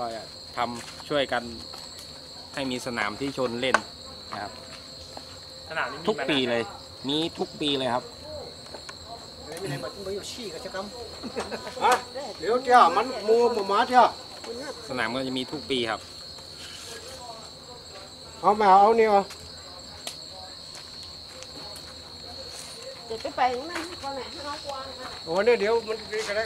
ก็จะทำช่วยกันให้มีสนามที่ชนเล่นนะครับ สนามนี้มีทุกมานานปีเลย มีทุกปีเลยครับอะเดี๋ยวเจ้ามันมูมามาเจ้าสนามก็จะมีทุกปีครับ เอามาเอาเนี่ยเดี๋ยวไปไปนั่นก่อนแหละให้น้องกวางนะโอ้เนี่ยเดี๋ยวมันนี่ก็ได้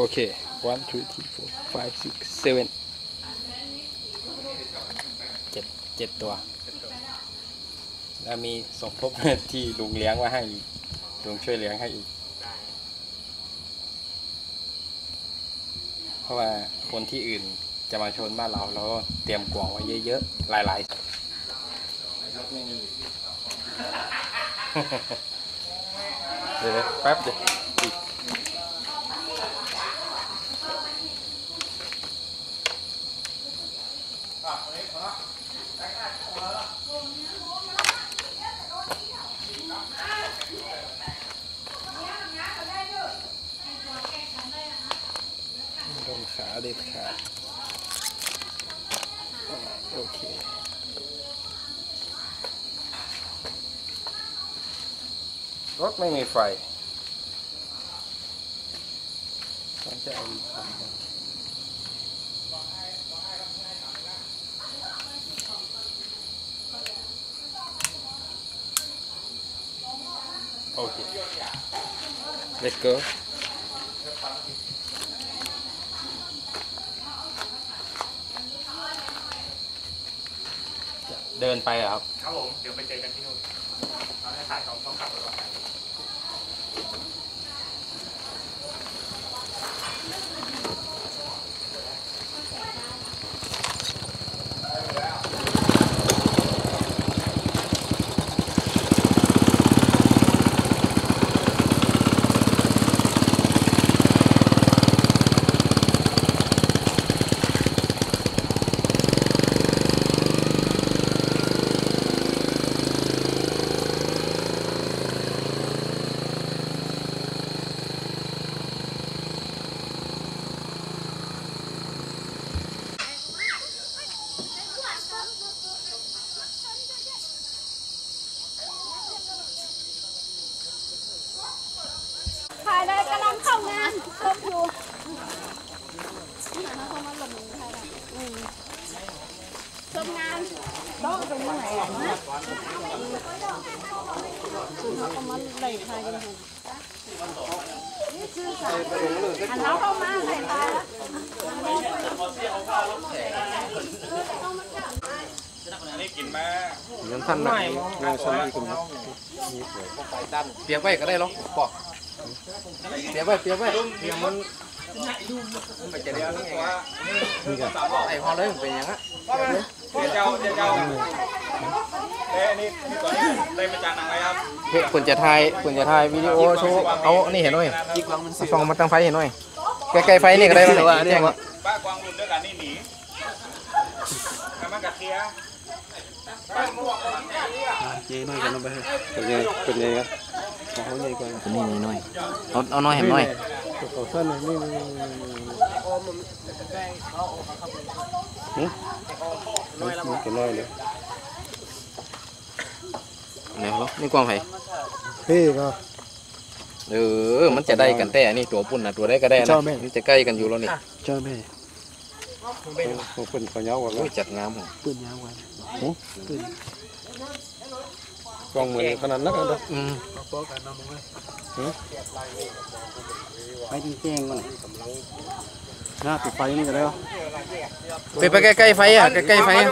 โอเค one two three four five six seven เจ็ดเจ็ดตัว แล้วมีสมทบที่ลุงเลี้ยงไว้ให้อีกลุงช่วยเลี้ยงให้อีก เพราะว่าคนที่อื่นจะมาชนบ้านเราเราก็เตรียมกล่องไว้เยอะๆ หลายๆ เดี๋ยวๆแป๊บเดียว อีกโดนขาเด็ดขาดโอเครถไม่มีไฟต้องจะเอาอีกคันหนึ่งโอเค let's go เดินไปอครับครับผม เดี๋ยวไปเจอกันที่นู่นเราให้ถ่ายต้องต้องขับรถออกไป ถ่ายเลยกำลังเข้างานชมอยู่นี่นะเขามาลงถ่ายได้อืมชมงานต้องเป็นยังไงอะนะคือเขาก็มาไล่ถ่ายกันอยู่นี่คื อสายอันเราเข้ามาไล่ถ่ายแล้วยังท่านหน่อยยังสมัยคุณเปียกไว้ก็ได้หรอกบอกเปียกไว้เปียกไว้เปียกมันมันจะเดียวนี่ไงนี่กันไอ้พอเลยเป็นอย่างนั้นเจ้าเจ้า เอ้นี่ตัวนี้ได้มาจากหนังอะไรครับเฮ้ยคุณจะถ่ายคุณจะถ่ายวิดีโอโชว์เอานี่เห็นหน่อยส่องมาตั้งไฟเห็นหน่อยใกล้ๆไฟนี่ก็ได้หรือว่าแจ้งว่าป้ากวางรุ่นด้วยกันนี่หนีกำมันกะเทียเย้หน่อยกันลงไปเป็นไงเป็นไงครับเขาใหญ่กว่าตัวนี้น้อยเอาเอาน้อยเห็นน้อยเขาสั้นนี่นี่นี่นี่กันน้อยเลย ไหนเหรอนี่กวางไผ่พี่ก็เออ มันจะได้กันแต่นี่ตัวปุ่นนะตัวได้ก็ได้นะเจ้าแม่มันจะใกล้กันอยู่แล้วนี่เจ้าแม่ผมเป็นขอยาวกว่าโอ้ยจัดงามผมปืนยาวกว่าปืนกองมือขนาดนักเลยอืมไปจริงๆมันห น้าติดไฟนี่ก็ได้ไปไปใกล้ๆไฟอะใกล้ๆไฟอะ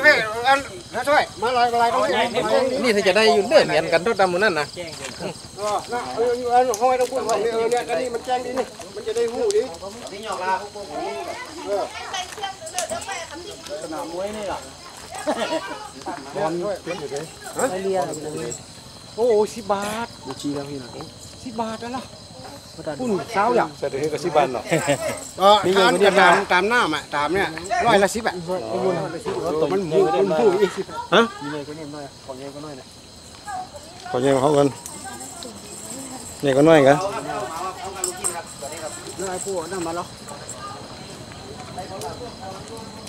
ช่วยมาลายลายก็ได้นี่ถ้าจะได้อยู่เด้อเหมือนกันเท่าดำหมือนั่นนะห้อยต้องพูดว่าเนี่ยอันนี้มันแจ้งดีนี่มันจะได้หูดีสนามมวยนี่หรอร้อนด้วยไม่เรียโอ้โหสิบบาทดูชีแล้วพี่นะสิบบาทแล้วล่ะ ปุ่นเช้าอย่างเสร็จเลยก็สิบบาทเนาะก็ตามตามตามหน้าอะตามเนี่ยร้อยละสิบอะมันหมูมันหมูอีกสิบขอเงี้ยเขากันเนี่ยก็น้อยกันแล้วไอ้พวกนั่นมาแล้ว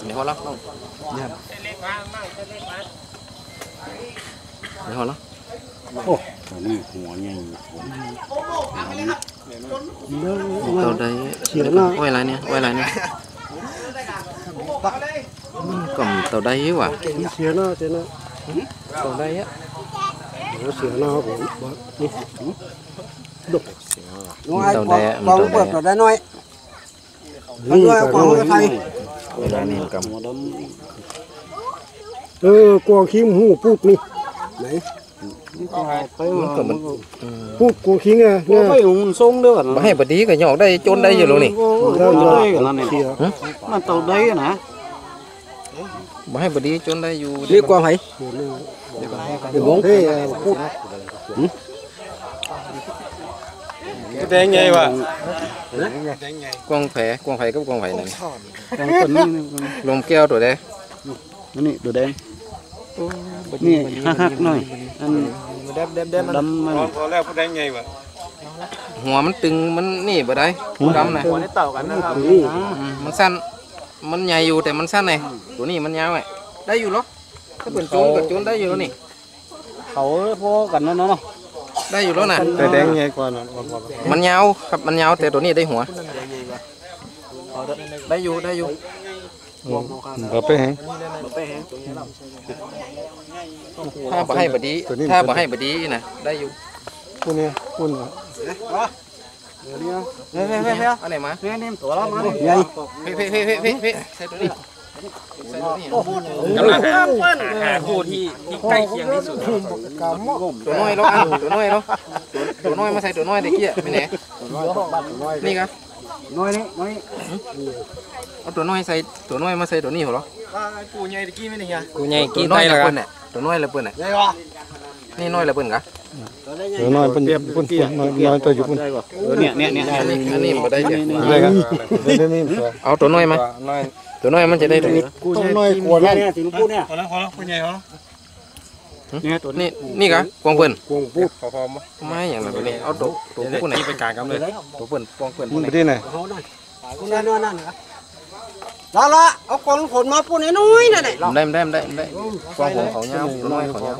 นี่หัวละน้องนี่หัวละนี่ หัวใหญ่ตัวใดไว้อะไรเนี่ยไว้อะไรเนี่ยมันกล่อมตัวใดว่ะเสียหน้าเสียหน้าตัวใดอะเสียหน้าผมนี่น้อยกว่ากองเปิดก็ได้น้อยนี่น้อยกว่าไทยเวลานี่กเออกวางคิงหูพูดนี่ไหนำ มันก็มันอืมพูดกวางคิงอะเนี่ยไม่หุงทรงเด้อบ่ให้บดีก็หยอกได้จนได้อยู่แล้วนี่เริ่มเลยเสียมันตัวได้นะบ่ให้บดีจนได้อยู่เรียกกว่าไผเดี๋ยวผมเฮ้ยพูดแดงไงวะกวางแผลกวางไผ่กับกวางไผ่นั่นกองคนนี้ลมแก้วตัวใดนี่ตัวแดงนี่ฮักๆหน่อยอัน ดำดำมันพอแล้วพูดแดงไงวะหัวมันตึงมันนี่บ่ได้ดำนะนี่อืมมันสั้นมันใหญ่อยู่แต่มันสั้นไงตัวนี้มันยาวไงได้อยู่หรอกถ้าเป็นโจนกับโจนได้อยู่แล้วนี่เขาพอกันนั่นเนาะได้อยู่แล้วนะแต่แดงไงกว่าน่ะมันยาวครับมันยาวแต่ตัวนี้ได้หัวได้อยู่ได้อยู่ก็ไปแหง ถ้าบ่ให้บดีตัวนี้ถ้าบ่ให้บดีนะได้อยู่พูดเนี่ยพูดเฮ้ยเฮ้ยเฮ้ยเอันไหนมาเฮ้ยนี่ตัวเรามาใหญ่เพ่เพ่เพ่เพ่เพ่เพ่ใส่ตัวนี้ใส่ตัวนี้กำลังหาหาคู่ที่ที่ใกล้เคียงที่สุดตัวน้อยแล้วอันตัวน้อยแล้วตัวตัวน้อยมาใส่ตัวน้อยเด็กเกี้ยไม่ไหนนี่ครับน้อยนี่น้อยเอาตัวน้อยใส่ตัวน้อยมาใส่ตัวนี้เหรอกูใหญ่ตะกี้ไม่ได้ไงกูตัใหญ่วกินน้อได้ยแล้ละวเปิ้ลน่ะ ตัวน้อยละเปิ้ลน่ะใหญ่กว่านี่น้อยละเปิ้ลกะเดี๋ยวน้อยเป็นปุ่นปุ่นน้อยน้อยตัวอยู่ปุ่นเนี่ยเนี่ยเนี่ยอันนี้อันนี้บ่ได้จ้ะอะไรกันเดี๋ยวนี่ตัวเอาตัวน้อยมาน้อยตัวน้อยมันจะได้ตัวนี้ต้องน้อยกว่าเนี่นั้ยนเนี่ยถึงพูดเนี่ยพอแล้วพอแล้วกูใหญ่พอแล้วเนี่ยตัวนี้นี่นี่กะกวางเปิ้ลกวงพูดพอพอมาไม่อย่างนั้นตัวนี้เอาตัวตัวเดี๋ยวผู้ไหนที่ไปกลางกันเลยตัวเปิ้ลกวางเปิ้ลพูผู้ดไหนไปที่ไหนเขาหน่อยคุณนั่นนั่นนะ ละละเอากองผลมาพูดน้อยๆนั่นแหละได้ได้ได้ได้กวางผมเขายาวตัวน้อยเขายาว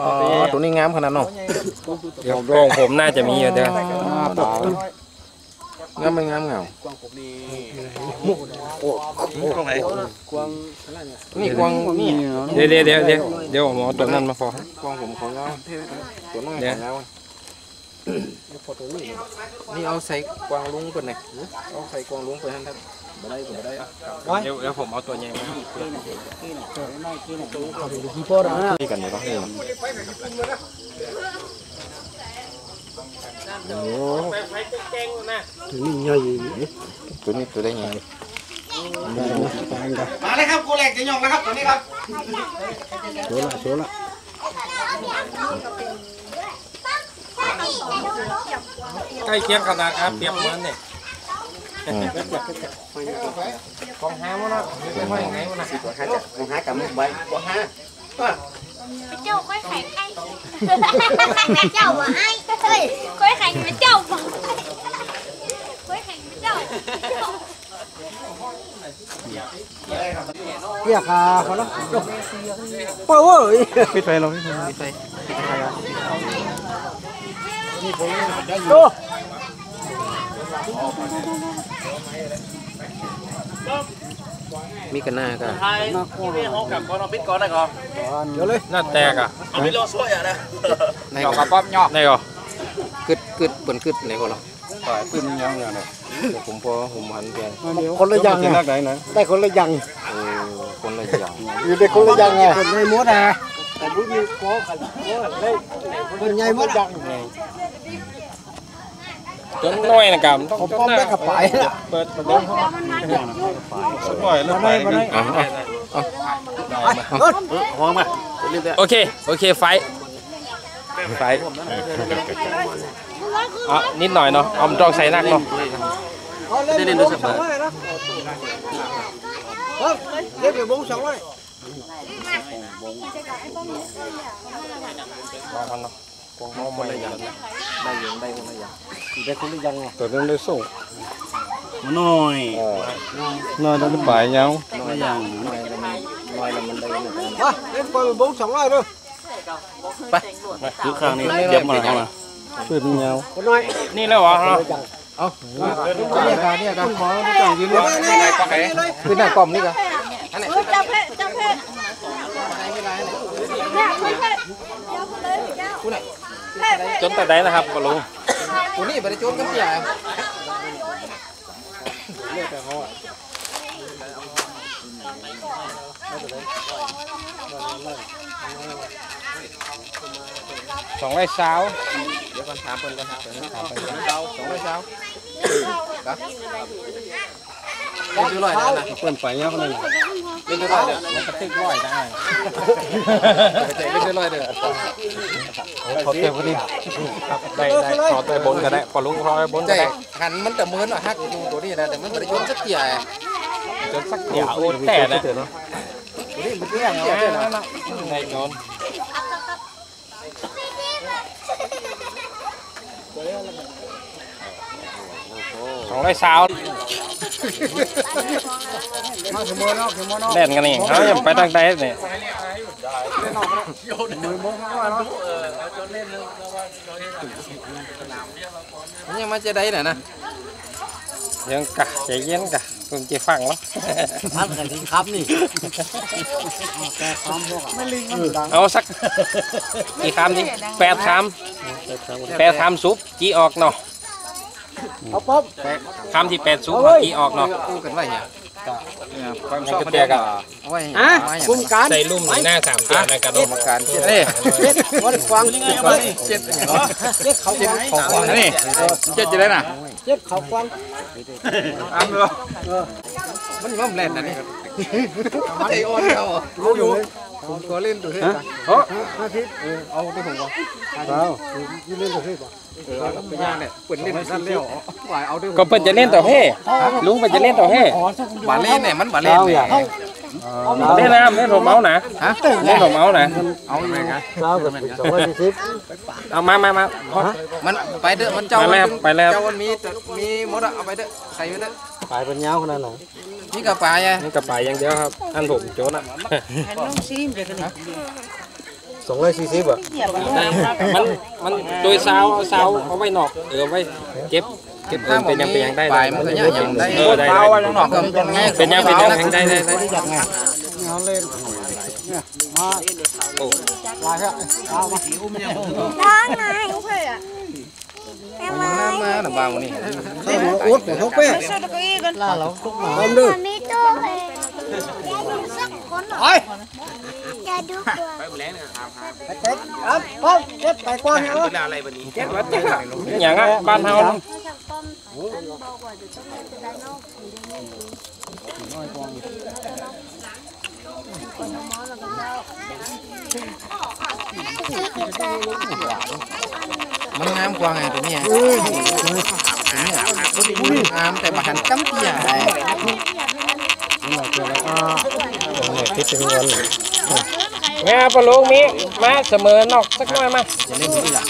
อ๋อตัวนี้งามขนาดน้องเดี๋ยวกองผมน่าจะมีอยู่เด้องามไม่งามเงาตรงไหนนี่กวางนี่เดี๋ยวเดี๋ยวเดี๋ยวเดี๋ยวเดี๋ยวผมเอาตัวนั้นมาพอกวางผมเขายาวตัวน้อยเดี๋ยวเขายาวนี่เอาใส่กวางลุงเปิ้ลไหนเอาใส่กวางลุงไปท่านท่านบ่ได้บ่ได้อะ เดี๋ยวเดี๋ยวผมเอาตัวใหญ่มานี่กันเลยปะนี่โอ้ถึงนี่ใหญ่ตัวนี้ตัวได้ไงมาเลยครับกูแหลกจะยองแล้วครับตัวนี้ครับโซละโซละใกล้เคียงขนาดครับเปรียบเหมือนเนี่ย อืมกองห้ามวะนะไม่ไงวะนะหากำใบกว่าห้า Cháu quay khánh anh Khánh cháu mà ai Ê, Quay khánh với cháu mà Quay khánh với cháu เปี ยกอะพอแล้วโอ้ยปิดไฟลงปิดไฟโอ้มีกันหน้าก็เดี๋ยวเลยน่าแตกอะในหยอกก็กับป๊อปยอกได้ก่อกึดกึดเปิ่นกึดไหนก็หรอขึ้นยังอย่างนี้ผมพอผมหันเพียงคนละยังที่นักไหนนะได้คนละยังโอ้คนละอย่างอยู่ได้คนละยังไงคนในมดอะแต่บุญมีโค้กันได้คนใหญ่มดยัง จนน้อยนะกำต้องผมป้อมได้กับไปละเปิดประตูแล้วมันมาหยุดอยู่ปล่อยแล้วไปอ๋ออ๋อโอเคโอเคไฟไฟอะนิดหน่อยเนาะเอามันต้องใส่นักเนาะได้เล่นด้วยสักบาทเล่นเดี๋ยวบงสองร้อยวางมันเนาะ กองน้องไม่ได้ยังได้ยังได้คนละอย่างได้คนละยังไงตัวนั้นได้ส่งน้อยน้อยต้องไปยังน้อยอย่างน้อย แล้วมันน้อยแล้วมันได้เหมือนกันมาเล่นบอลบ เก็บมาเข้ามาขึ้นยังคนน้อยนี่แล้วเหรอเนี่ยการเนี่ยการขอไม่ต้องยืนเลยเลยคือหน้ากล่อมนี่ก็เออจับเพชรจับเพชรเนี่ยคุณเพชรเจ้าคุณเลยเจ้าคุณไหนเพชรเพชรจนแต่ใดนะครับปะลุงตัวนี้ไปได้โจนกันเงี้ยเช้าครับเล่นดูร้อยนะเปิดไฟยังคนนั้นเล่นดูร้อยเด้อมันกระติกร้อยได้เล่นร้อยเด้อขอเต็มพอดีครับได้ได้ขอเต็มบนก็ได้ปะลุงขอไว้บนก็ได้หันมันแต่เหมือนว่าฮักอยู่ตัวนี้นะแต่มันไม่ได้โจนสักเสียจนสักเดียวโอ้แต่นะตัวนี้มันคืออย่างเสียเด้อนะในโจนสองไร่เช้ามา สมมติเนาะสมมติเนาะเล่นกันนี่เขายังไปทางใดเนี่ยมันยังมาจะได้น่ะนะยังกะใจเย็นกะคุณจะฟังแล้วพันกันที่ครับนี่แต่คำพวกไม่ลิงมันดังเอาสักกี่คำดิแปดคำแปดคำซุปกี่ออกเนาะ เอาป๊อปคำที่แปดซุปกี่ออกเนาะกู้กันไว้เนี่ยความชอบมันเตียกะเอาไว้อะเอาไว้อย่างกลุ่มการใส่ลุ่มหน้าสามตัวนะกระโดกรดรมการเจ็ดเอ้ยเจ็ดวัดฟังเจ็ดเจ็ดอย่างเจ็ดเขาฟังของฟังนี่เจ็ดจะได้น่ะเจ็ดเขาฟังอ้ามเลยมันมันแล่นนะนี่ใจอ่อนเขารู้อยู่ ผมก็เล่นตัวเฮ้ยห้าทิศเอาตัวผมก่อนเรายืนเล่นตัวที่ป่ะเออไปย่างเนี่ยเปิดเล่นสั้นเร็วหวายเอาด้วยก็เพิ่นจะเล่นต่อเฮ่ลุงเพิ่นจะเล่นต่อเฮ่บาเล่นเนี่ยมันบาเล่นเนี่ยเล่นน้ำเล่นหัวเมาส์นะฮะเล่นหัวเมาส์นะเอาอยู่ไงเรากับสองร้อยสี่สิบเอามามามามันไปเด้อมันเจ้าไปแล้วไปแล้วเจ้ามันมีมีหมดอะเอาไปเด้อใส่ไปเด้อ ปลายเป็นยาวขนาดไหนนี่กระป๋าไงนี่กระป๋าอย่างเดียวครับอันผมโจนอะสองร้อยสี่สิบอะมันมันโดยซาวเอาซาวเอาไว้นอกเออไว้เก็บเก็บเพิ่มเป็นยังเป็นยังได้ปลายมันก็ยังยังได้เออได้เปล่าได้ไว้ข้างนอกก็เป็นไงเป็นยังเป็นยังเป็นยังได้ได้ได้เอาเล่นเนี่ยมาโอ้ลายครับเอามาล้างไงคุณเพชรอะมันน้ำมาหนังบางวันนี้เข้าหัวอุดเดี๋ยวเขาเป๊ะ เสื้อตะกี้กันล่าเราทุกหมาพร้อมด้วยมีตัวเลยสักคนหน่อยอย่าดูตัวไปเจ็ดครับป๊อปเจ็ มันงามกว่าไงตัวเนี้ยตัวเนี้ยงามแต่บาหันกำเตี้ยคิดถึงวันแม่ปลาลุงมีมาเสมอนอกสักหน่อยมาจะเล่นที่หลัง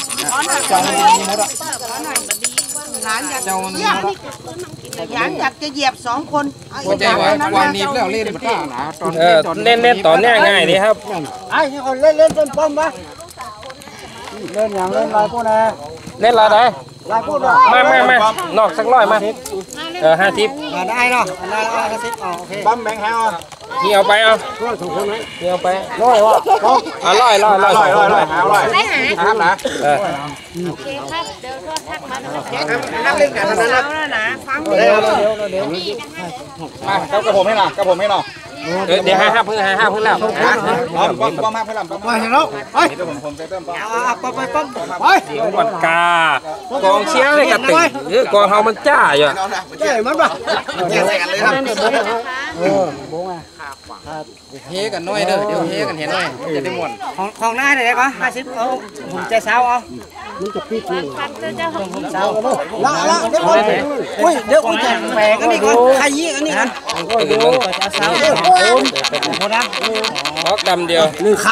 เจ้ามันมีหมดอะเจ้านมีหมดอะอยากอยากจะเหยียบสองคนเอาใจว่าวางนี้แล้วเล่นมันท่าหนาตอนเล่นเล่นตอนเนี้ยง่ายดีครับไอ้คนเล่นเล่นเป็นป้อมปะ เล่นอย่างเล่นลายพวกนะเล่นอะไรลายพวกนะมามามานอกสักร้อยมาเออห้าทิปได้เนาะได้ได้กระซิบอ๋อโอเคปั๊มแบงค์แฮงนี่เอาไปเอาร้อยถูกคนไหมนี่เอาไปร้อยวะเอาร้อยร้อยร้อยร้อยร้อยร้อยไม่หาครับนะเออโอเคครับเดี๋ยวก็ทักมาแล้วห้ามเล่นกันนะนะนะฟังเดี๋ยวเดี๋ยวเดี๋ยวมาครับกระผมให้หน่อยกระผมให้หน่อย เดี๋ยวห้าห้าเพิ่งห้าห้าเพิ่งแล้วป้อมป้อมป้อมมาให้ลำป้อมมาเห็นแล้วไปเดี๋ยวผมผมจะเติมป้อมปั๊มไปปั๊มไปหมดกากองเชียร์เลยกระติกเออกองเฮามันจ้าอยู่ใช่มันปะแยกใส่กันเลยครับเออบ้งอะเฮกันน้อยเด้อเดี๋ยวเฮกันเห็นหน่อยจะได้หม่วนของของหน้าไหนปะห้าสิบเอาผมใจเช้าเอา มันจะปิดนี่ฟันเจ้าของเช้าละละเดี๋ยวก่อนอุ้ยเดี๋ยวอุ้ยจะแหวกันนี่ก่อนใครยี่กันนี่กันไปดูมึงเช้าหมดนะฮอกดำเดียวหนึ่งค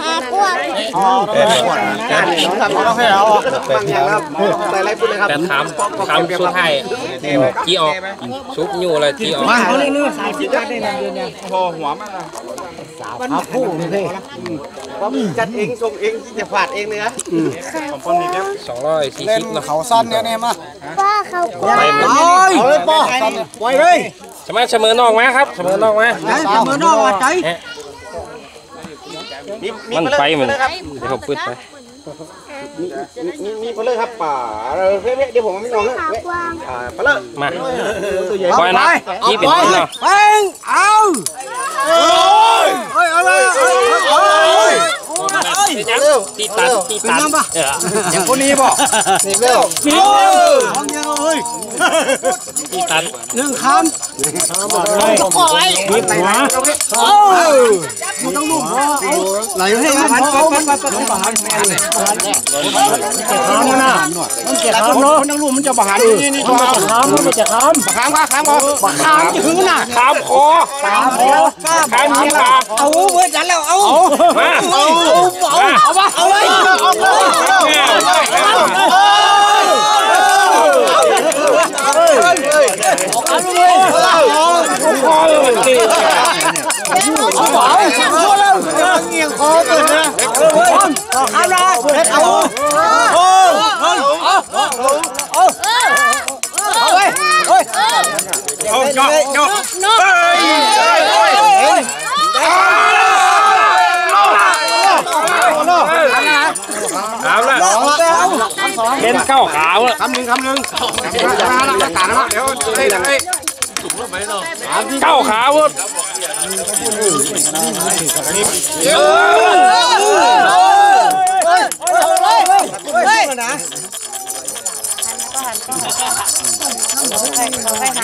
หาพวกอ๋อเราให้เอาบางอย่างครับใส่อะไรพูดเลยครับแต่ถามถามสุดท้ายจีออกซุปยูอะไรจีออกมาเขาเล่นนู่นสามสิบได้ในเดือนเนี่ยพอหัวมันนะเอาคู่นี่เพ่จัดเองส่งเองจะฝาดเองเลยนะผมป้อมนี้แล้วสองร้อยสี่เล่นสิบเนาะเขาสั้นเนี่ยเนี่ยมาป้าเขากลัวไปหมดเอาเลยป้อปล่อยเลยสมัยเสมอนอกมาครับเสมอนอกมาจะมือนอกว่าใจมันไปเหมือนเดี๋ยวผมปืดไป มีมีเพลเลยครับป่าเพ่เดี๋ยวผมไม่ลองนะอ่าเพลเลยมาปล่อยนะยี่เป็นคนเนาะเป้งเอาเฮ้ยเอาเลยเอา เลยตีตันตีตันเอออย่างคนนี้ป่ะนี่เร็วโอ้ยทำยังเฮ้ยตีตันหนึ่งคำปล่อยมีหัวเอ้ามึงต้องลูกพ่อไหลให้มันปัดปัดปัดปัดปัดปัดหันขามันน่ะมันเจ็บขาเนาะมันต้องลูกมันจะบาหันนี่นี่ตัวขามันจะขามขามว่าขามว่าขามจะถึงน่ะขามคอขามคอขามที่ปากเอาเว้ยดันแล้วเอามาเอาเอาเอาปะเอาเลยเอาเลยเอาหวานเอาแล้วเงียงคอตื่นนะเอาละเอาโอ้เอาเอาเอาเอาไปเฮ้ย เอาเจาะเจาะเอาละเล่นเข้าขาวละคำหนึ่งคำหนึ่งอากาศนะเดี๋ยวได้ได้เข้าขาวหมดเ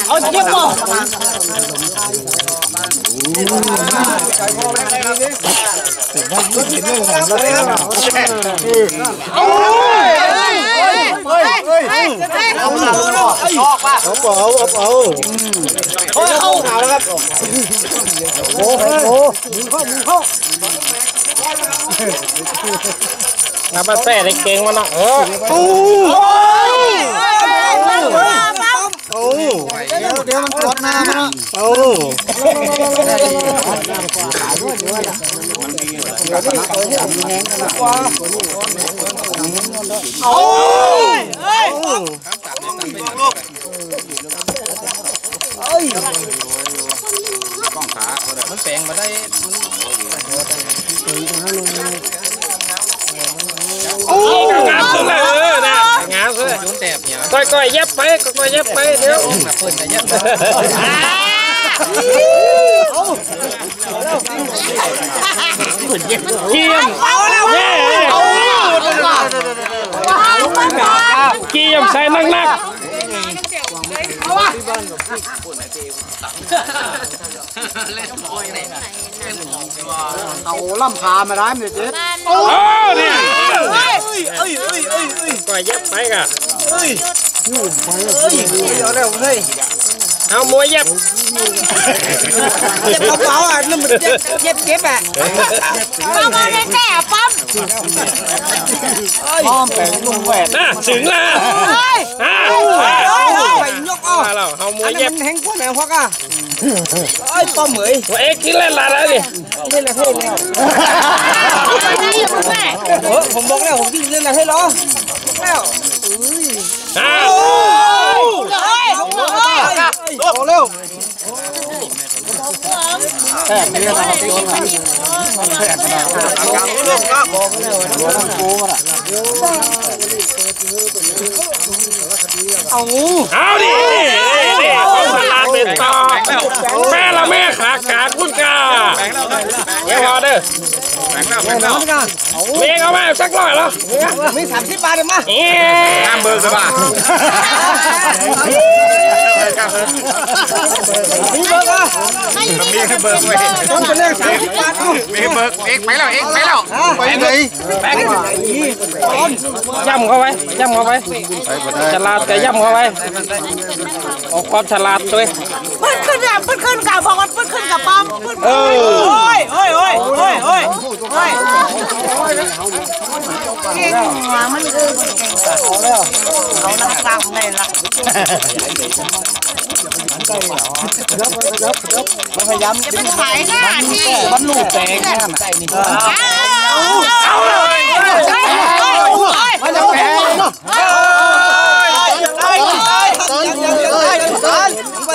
เอาเยี่ยมบ่เอาเฮ้ยเฮ้ยเอาเอาชอบป่ะเอาเอาเอาเอาเข้าขาวแล้วครับโอ้โหมึงเข้ามึงเข้านับมาแป้ได้เก่งมาเนาะเออโอ้ โอ้เดี๋ ยวเดี๋ยวมันกดหน้ามันโอ้โอ้ยมันแปลงมาได้งามสุดเลยเออนะงามสุดโยนแตบเนี่ยก้อยๆยับ ไปก้อยๆยับไปเดี๋ยวหนักเปิดแต่ยับเกียมเย้เกียมใส่นักๆเอาล่ำพามาได้ไหมเจ๊โอ้เนี่ยก่อยยับไปกะเอาเร็วเฮ้ยเอามวยเย็บเจ็บเบาๆอะนั่นมันเจ็บเจ็บเจ็บอะป้อมเอาแน่ๆป้อม อ้อมแปลงลุงแหวนน่ะถึงแล้วเฮ้ยอ้าเอ้ยวเอ้ยไปยกอ้อมาแล้วเอามวอัยนนั้เย็นบมันแห้งกว่าแมวพอกอะเอ้ยป้อมเหมยตัวเอ็กซ์กินเล่นอะไรแล้วดิเล่นอะไรให้แล้วเอาแน่อย่าพึ่งแม่เออผมบอกแล้วผมที่เล่นอะไรให้เหรอบอกแล้วอ้าวเฮ้ยเฮ้ยเอาเร็วแค่นี้ก็ทำตัวละแค่ขนเดหัวทั้งกูนอะเอาเอาดินี่นี่เอาฉลาดเป็นต่อแม่ละแม่ขาขาคุณกาไม่พอเด้อ น้ำกันเมียเอามาสักร้อยแล้วมีสามสิบบาทเลยมาเอ๊ะห้ามเบอร์สบายมีเบอร์อะมีให้เบอร์ไว้ต้นจะเล่นสามสิบบาทเอามีเบอร์เอ็กไปแล้วเอ็กไปแล้วไปไหนย่ำเข้าไปย่ำเข้าไปไปบ่ได้ฉลาดแต่ย่ำเข้าไปเอาความฉลาดด้วยเพิ่นขึ้นอะเพิ่นขึ้นกับบอกว่าเพิ่นขึ้นกับป้อมเพิ่นเออโอ้ยโอ้ยโอ้ยโอ้ยโอ้ยโอ้ยเก่งหัวมันคือเก่งเอาแล้วเอาน้ำตาลเลยล่ะมั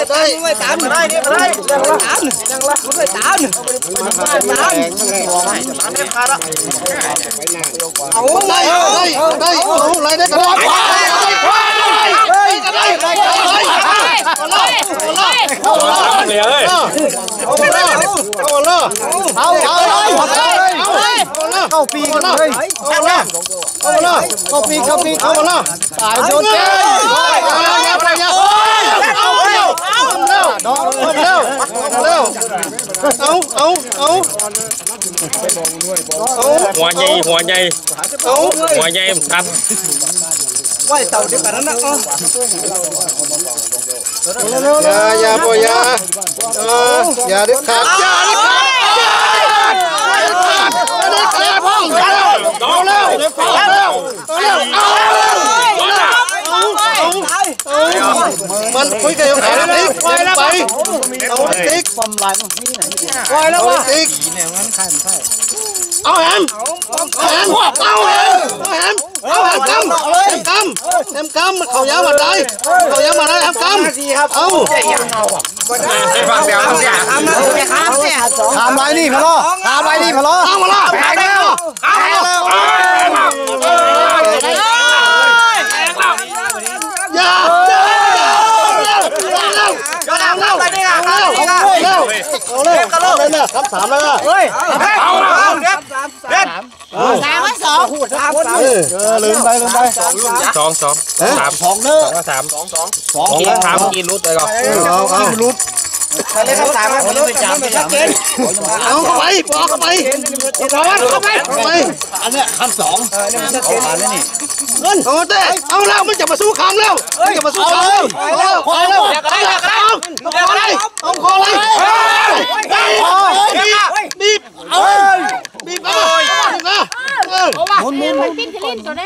ามไปตามไปตามได้ดิไปได้ยังละตามยังละไปตามตามเอาได้ได้ได้ได้เอาอะไเร็วดอกเร็วเร็วเอาเอาเอาหัวใหญ่หัวใหญ่เอาหัวใหญ่ตัดไหวเต่า มันคุยกันยังไงติ๊กไปไปเอาติ๊กปั๊มลายมันไม่ไหนไปแล้ววะติ๊กเอาแฮมเอาแฮมเอาแฮมเอาแฮมเอาแฮมกำกำแฮมกำเขายาวมาได้เขายาวมาได้แฮมกำเอาให้ฟังเสียงฟังเสียงทำมาเลยครับเนี่ยทำไรนี่พะล้อทำไรนี่พะล้อเอามาล้อแพ้แล้วเอาอย่าอย่าเร็วเร็วเร็วเร็วเร็วเร็วเร็ วเลยนะคำสามแล้วนะเฮ้ยเอาละสามสองเออลืมไปลืมไปสองสองสามสองเด้อสองสามสองสองสองกินถามกินรุดไปก่อนเอาเอาลุดไป เลยครับสามคนไปจับไปชัดเจนเอาเข้าไปบอกเข้าไปร้อนเข้าไปเข้าไปอันเนี้ยคำสองเงินเอาเต้เอาแล้วมันจะมาสู้คำแล้วมันจะมาสู้คำแล้วเอาแล้วเอาแล้วเอาเลยเอาคอเลยบีบเอาบีบมาบีบมาเออมุนมุนมันกินทะเลตัวได้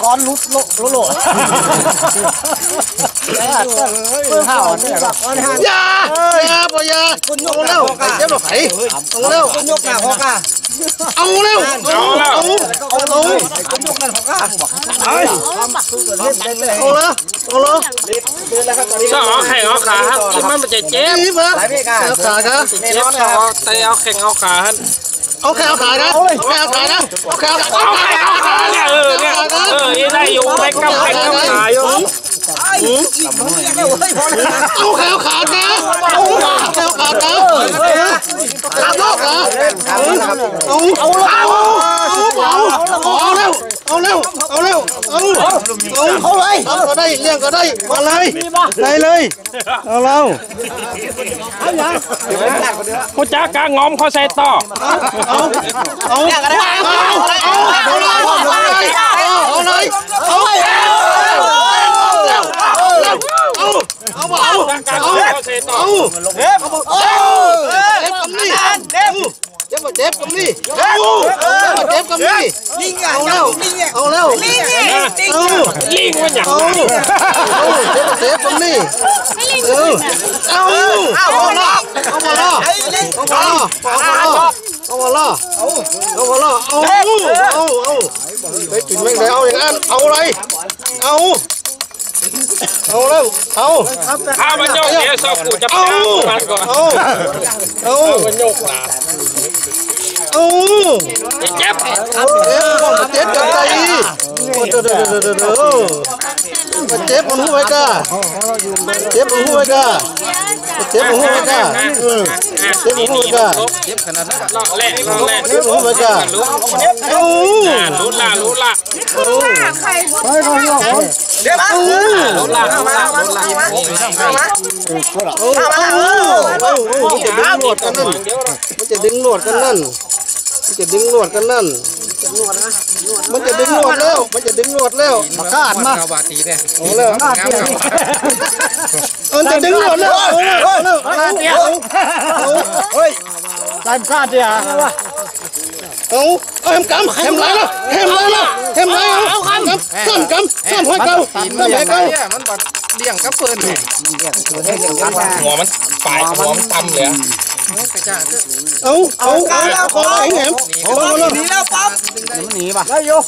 ก้อนลุดโลโลโลเพื่อข้าวเนี่ยครับอย่าอย่าปอยาคุณยกเร็วเจ็บหรอไผ่เอาเร็วคุณยกหน้าพอกอะเอาเร็วเอาเอาเอาเอาคุณยกนั่นพอกอะเอาละเอาละก็เอาแข่งเอาขาครับกินมันมันจะเจ็บนี่มาไปพี่กันเอาขาครับ เจ็บขาแต่เอาแข่งเอาขาเอาแค่เอาขานะเอาแค่เอาขานะเอาแค่เอาเอาแข่ง เอาขาเนี่ยเออเนี่ยเออนี่ได้อยู่ได้กำแข่งกำขาอยู่เอาแค่เอาขานะเอาแค่เอาขานะขาโลกนะเอาเอาเอาเอาเอาเร็วเอาเร็วเอาเร็ว เอาเร็ว เอาเอาเขาเลยเอาก็ได้เลี้ยงก็ได้มาเลยได้เลย เอาเรากูจ้ากางอมเขาใส่ต่อ เอาเอาเอาเอาเอาเลยเอาเลยเอาเลยเอาเอาเอาเอาเอาเจ็บกับนี่เจ็บเจ็บเจ็บกับนี่เจ็บกับนี่นี่ไงเอาแล้วนี่ไงเอาแล้วนี่ไงนี่เอาลิงมันอย่างเอาเอาเจ็บกับนี่เอาเอาเอาเอาละเอามาละเอามาละเอามาละเอามาละเอาเอาเอาไปกินแม่งได้เอาอย่างนั้นเอาอะไรเอาเอาแล้วเอาถ้ามันโยกเดี๋ยวสอบกูจะเอาปามันก่อนเอาเอามันโยกหลาเอาเจ็บเจ็บบ่เจ็บจังใจโอ้เด้อเด้อเด้อเด้อเด้อมันเจ็บมันหูไว้ก้าเจ็บมันหูไว้ก้าเจ็บมันหูไว้ก้าเออเจ็บมันหูไว้ก้าเจ็บขนาดนั้นลอกแรกลอกแรกเจ็บมันหูไว้ก้ารู้เอารู้ละรู้ละเอารู้ละรู้ละรู้ละเอาเอามันจะดึงหนวดกันนั่นมันจะดึงหนวดกันนั่น มันจะดึงหนวดกันนั่นมันจะดึงหนวดแล้ว มันจะดึงหนวดแล้วมาคาดมาเกาบาตีเนี่ยเอาแล้วงามครับมันจะดึงหนวดแล้วเอาแล้วเอาแล้วเอาเอาเฮ้ยตายคาดดิอะเอาเอาแฮมกำแฮมไรล่ะแฮมไรล่ะแฮมไรเอากำซ้ำกำซ้ำห้อยเก่าตีนซ้ำเลี้ห้ยองยเก่าเนี่ยมันบัดเลี้ยงกับเปิ้นเนี่ยหัวมันปลายหัวมันต่ำเลยกระจ่างก็ เอาเอาเอาเอาไอ้แฮมเอาแล้วนี่แล้วปั๊บ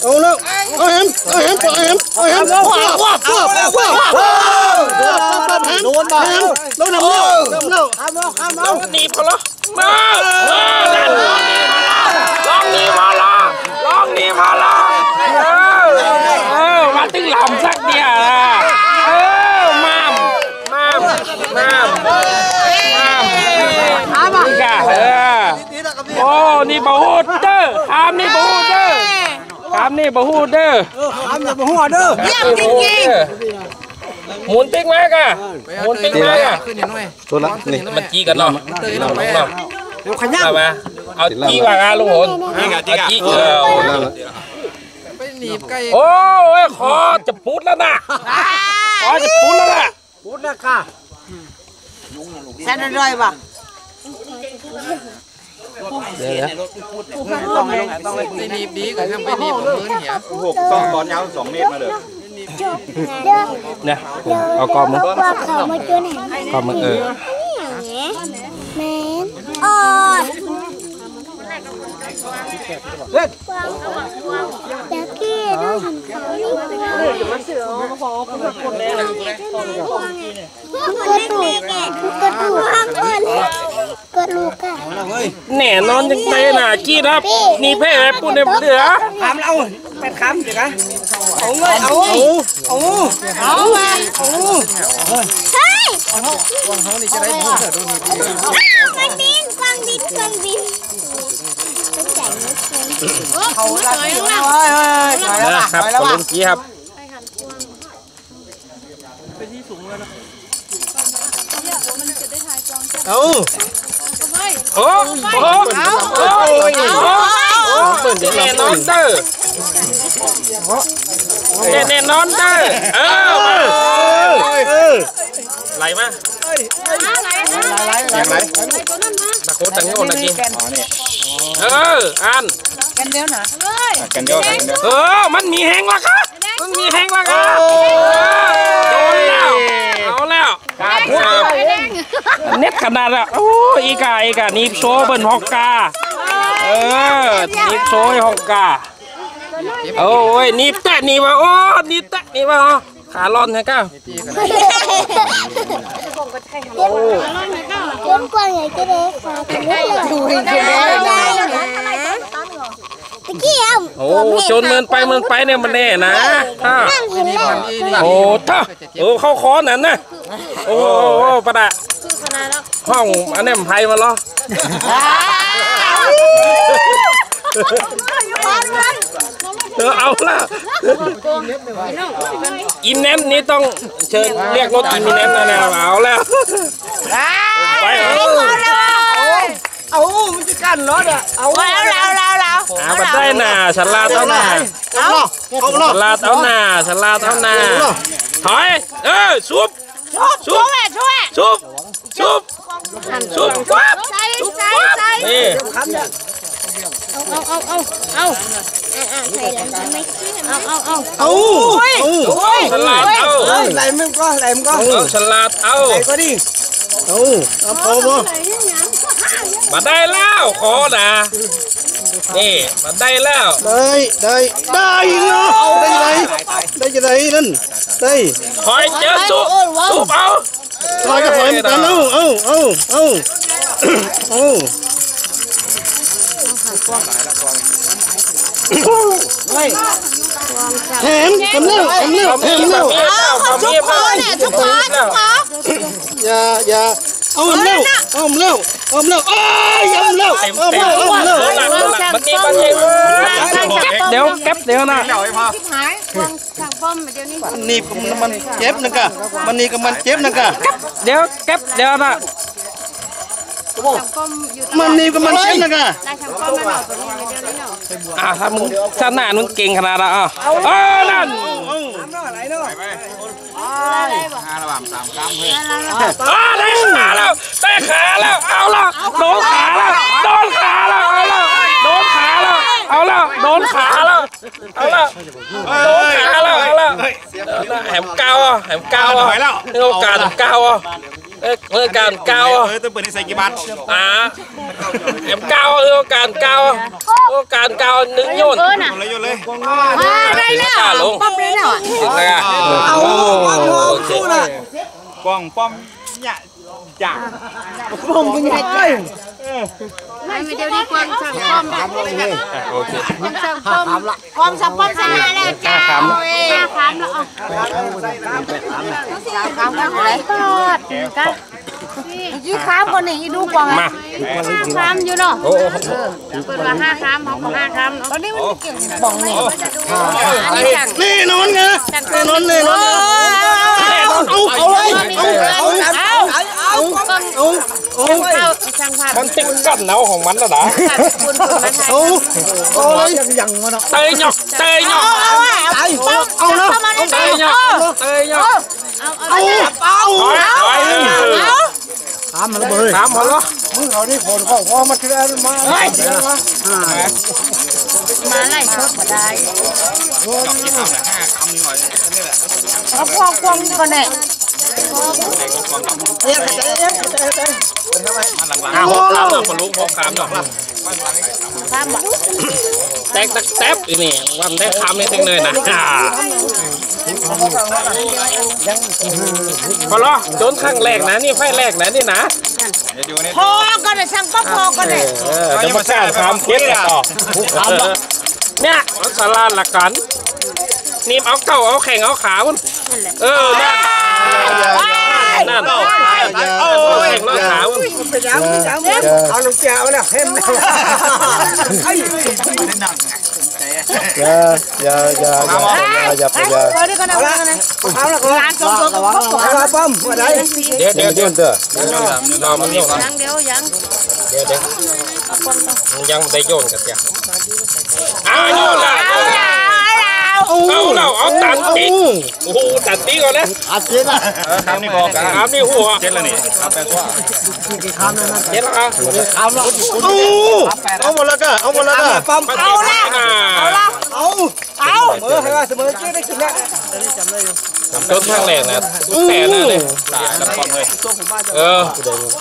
เอาแล้วเอาแฮมเอาแฮมเอาแฮมเอาแฮมว้าวว้าวว้าวว้าวว้าวโดนมาแฮมโดนน้ำเน่าน้ำเน่าหนีพอละมาลองหนีมาละลองหนีมาละเออเออมาตึงหลำสักเดียวนะเออมามมามมามมามนี่กะเออโอ้ นี่บะฮูดเด้อคำนี่บะฮูดเด้อคำนี่บะฮูดเด้อทำอย่าไปหัวเด้อเยี่ยมจริงๆหมุนติ๊กมากอะหมุนติ๊กมากอะขึ้นนิดหน่อยตัวละนี่มันจี้กันเนาะเตยลงไปเนาะเอามาเอาจี้วางอาลุงหนเอาจี้เออไปหนีบใกล้โอ้ยคอจะพุดแล้วนะคอจะพุดแล้วนะแค่นั้นด้วยป่ะ ไปหนีบดีก็ทำไปหนีบมือเหี้ยหกต้องตอากอมมึงว่าเขามาเจอไหนกอมมึงเออแมนอ่อ นเด็กกี้ดูหันเขานี่มันเสือมาพอคุณคนแรกกระดูกกระดูกห้ามเปิดกระดูกอะแน่นอนจังไปน่ะกี้ครับนี่เพ่ปูนเหลือคำเราแปดคำเดี๋ยวนะเอาเลยเอาเอาเอาเอาเฮ้ยวังเขานี่จะได้พูดเถอะดูนี่ดีฟังดินฟังดินฟัง เคยเขาละเฮ้ยเฮ้ยไปแล้วล่ะครับไปแล้วคนป่ะเล่นกี้ครับเอาโอ้โหโอ้ยโอ้เปิดแน่นอนเด้อแน่นอนเด้อเออมาเออไหลมาอย่างไรตะโคตังโยนนะกี้เอออัน กันเดียวนะกันเดียวกันเดียวเออ มันมีแหงละครับมันมีแหงละครับโดนแล้ว เอาแล้วการพูดเน็ตขนาดอะโอ้อีกาอีกานีบโชว์เบิ้นฮอกกา เออนีบโชว์ให้ฮอกกาโอ้ยนีบแตะนีบมาโอ้นีบแตะนีบมาอ๋อขาลอนนะก้าวจนกว่าใหญ่จะได้ค่ะจะไม่เลยดูอีกแล้ว ตะกี้อะโอ้จนเมินไปเมินไปเนี่ยมันแน่นะถ้านั่งเห็นแล้วโอ้ท่าเออเข้าคอนั่นนะโอ้โหประดะห้องอันนี้มันไพ่มาเหรอร้อนร้อนเออเอาละอินแนมนี่ต้องเชิญเรียกรถอินแนมนะเนี่ยเอาแล้วไปเอา เอามันจะกันเนาะเด้อเอาแล้วแล้วแล้วแล้วหามาได้น่ะฉันลาดเอาหน้าเอาเนาะเอาเนาะฉันลาดเอาหน้าฉันลาดเอาหน้าถอยเออซุบช่วยช่วยซุบซุบซุบปั๊บใส่ใส่ใส่นี่เอาเอาเอาเอาใส่แล้วใช่ไหมเอาเอาเอาเอาเอาฉันลาดเอาเอ้ยไหลมันก็ไหลมันก็เอาฉันลาดเอาไหลก็ดี เอาเอาพอบ่มาได้แล้วขอนะนี่มาได้แล้วได้ได้ได้เนาะได้ไรได้จะไรนั่นได้ถอยเจอซุบซุบเอาถอยก็ถอยเหมือนกันเอาเอาเอาเอาเอาแถมกำเร็วกำเร็วแถมเร็วเอาเขาชุบคอเนี่ยชุบคอชุบคออย่าอย่าเอาเร็วเอาเร็วเอาเร็วอ้ายเอาเร็วเอาเร็วเอาเร็วมันนี่มันนี่เดี๋ยวแก๊ปเดี๋ยวนะหายวางสั่งป้อมเดี๋ยวนี้มันนี่มันเจ็บนะกะมัน นี่ก็มันเจ็บนะกะเดี๋ยวแก๊ปเดี๋ยวนะสั่งป้อมอยู่มันนี่ก็มันเจ็บนะกะได้สั่งป้อมไม่หน่อยตัวนี้เดี๋ยวนี้เนาะอ่าถ้ามึงถ้าหน้ามึงเก่งขนาดนั้นอะเออนั่น อะไรบ่อ่าได้ขาแล้วได้ขาแล้วเอาละโดนขาแล้วโดนขาแล้ว เอาละโดนขาแล้วเอาละโดนขาแล้วเอาละแหมเก้าอะแหมเก้าอะเรื่องการเก้าอะเอ้ยเรื่องการเก้าอะเออต้องเปิดในใส่กี่บาทอ่าแหมเก้าเรื่องการเก้าอะเรื่องการเก้าหนึ่งโยนเออน่ะเลยโยนเลยมาได้แล้วป้อมได้แล้วถึงแล้วอะเอาโอ้เอาโหเอาโอเคสู้น่ะป้องป้อมเนี่ย จ่าผมเป็นไงใจไม่เดี๋ยวนี้ควงสั่งป้อมโอเคควงสั่งป้อมควงสั่งป้อมชนะแล้วจ้าเอ้ยห้าคำแล้วเอาสามคำแล้วอะไรตอดกันยี่คำคนนี้ยี่ดูกว่าไงมาห้าคำอยู่เนาะโอ้โหเปิดว่าห้าคำเขาก็ห้าคำตอนนี้มันเก่งบ้องนี่อันนี้สั่งนี่นอนไงสั่งนี่นอนนี่นอนเอาเอาเลยเอาเอาเอาเอาเอาเอาเอาสั่งผัดมันติดกันเนาของมันนะดาผัดคุณคุณมาไทยเอาเอาเลย เตยหยอกเตยหยอกเอาเอาเนาะเอามาได้เตยหยอกเตยหยอกเอาเอาเอาถอยถอยถามมันเลยถามเขาเหรอมึงเขานี่คนของพ่อมาคืออะไรมามาไล่ชดมาได้เอาควงควงกันเนี่ยอ่าหกคำเนาะคนรู้หกคำเนาะทำบ่แตกตักแตบอีนี่วันได้คำนี่ตึงเลยนะอ่าพอเหรอโดนครั้งแรกนะนี่ไฟแรกนะนี่นะพอกันเนี่ยสั่งป้อมพอกันเนี่ยเออจะมาสร้างความคิดต่อเนี่ยมันสาราหลักกั นนี่เอาเก่าเอาแข่งเอาขาคุณเออนั่นนั่นเอาแข่งเอาขาคุณไปยามยามเอาลูกแก้วเนี่ยเห็นไหมอย่าอย่าอย่าอย่าอย่าไปอย่าเอาดิกันเอาละเอาละร้านจงตัวกับป้อมเอาป้อมมาได้เดี๋ยวเดี๋ยวเดี๋ยวเด้อรอมันโยนยังเดี๋ยวยังเดี๋ยวเดี๋ยวมันยังไม่ได้โยนกันเสียอ้าวโยนละ เอาแล้วเอาตันตีโอ้โหตันตีก่อนนะอาเจ็ดอะทำนี่บอกกันถามนี่หัวเจ็ดแล้วนี่ครับแปลว่าเจ็ดแล้วครับเอาเอาหมดแล้วก็เอาหมดแล้วก็ป้อมเอาละเอาละเอาเอาเออให้ว่าเสมอกี้ได้กินแล้วโด นข้างแรกนะตุ๊แต่นะเลยตายแล้วป้อมเลยเออ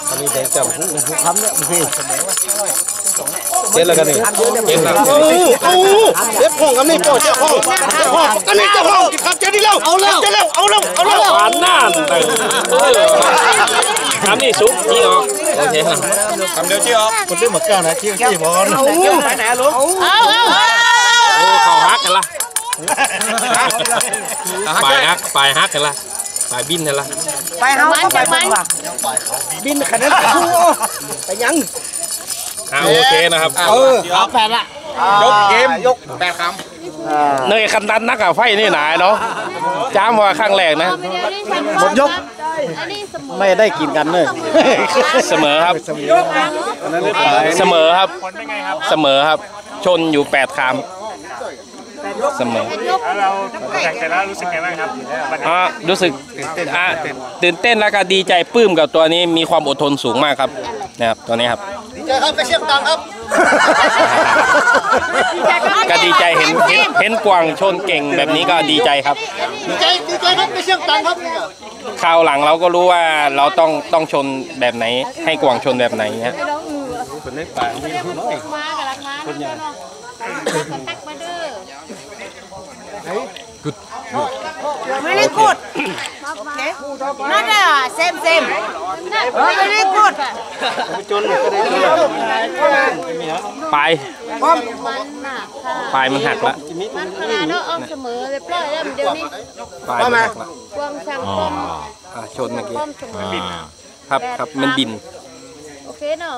อันนี้แดงจำหูหูคำเนี่ยพี่เจ็ดแล้วกันนี่เจ็ดแล้วเอาเอาเจ็บห้องกันนี่พ่อเจ็บห้องเจ็บห้องกันนี่เจ็บห้องกินข้าวเจ็ดดีแล้วเอาแล้วเจ็ดแล้วเอาแล้วเอาแล้วผ่านหน้าเออทำนี่ซุปนี่ออกโอเคครับทำเดี๋ยวชี้ออกคนที่หมดแก้วนะที่ที่บอลไปไหนลุงเอาเอาเอาโอ้เขาฮักกันละ ปลายฮักปลายฮักกันละปลายบินกันละไปเฮาก็ไปมันบินขนาดนั้นไปยังอ่าโอเคนะครับเออเอาแปดละยกเกมยกแปดคเนยคันดันนักอะไฟนี่หนายเนาะจ้ามว่าข้างแรกนะหมดยกอันนี้สมไม่ได้กินกันเลยเสมอครับอันนั้นขายเสมอครับผลเป็นไงครับ เสมอครับ ชนอยู่แปดคาม เสมอแล้วเราแข่งแต่แล้วรู้สึกไงบ้างครับวันนี้อะรู้สึกอะตื่นเต้นแล้วก็ดีใจปลื้มกับตัวนี้มีความอดทนสูงมากครับนะครับตัวนี้ครับดีใจครับไปเชียงตังครับก็ดีใจเห็นเห็นเห็นกวางชนเก่งแบบนี้ก็ดีใจครับดีใจดีใจครับไปเชียงตังครับคราวหลังเราก็รู้ว่าเราต้องต้องชนแบบไหน ให้กวางชนแบบไหนฮะมากับรักมาคนยังตั กมาเด้อ Very good. Okay. Not uh, same same. Oh, very good. ปลายมันหนักค่ะปลายมันหักละมันขนาดเราเอาเสมอเลยปล่อยแล้วเดี๋ยวนี้ปลายมันหักละกวางช่างป้อมอะชนเมื่อกี้ป้อมเสมอครับครับมันบินโอเคเนาะ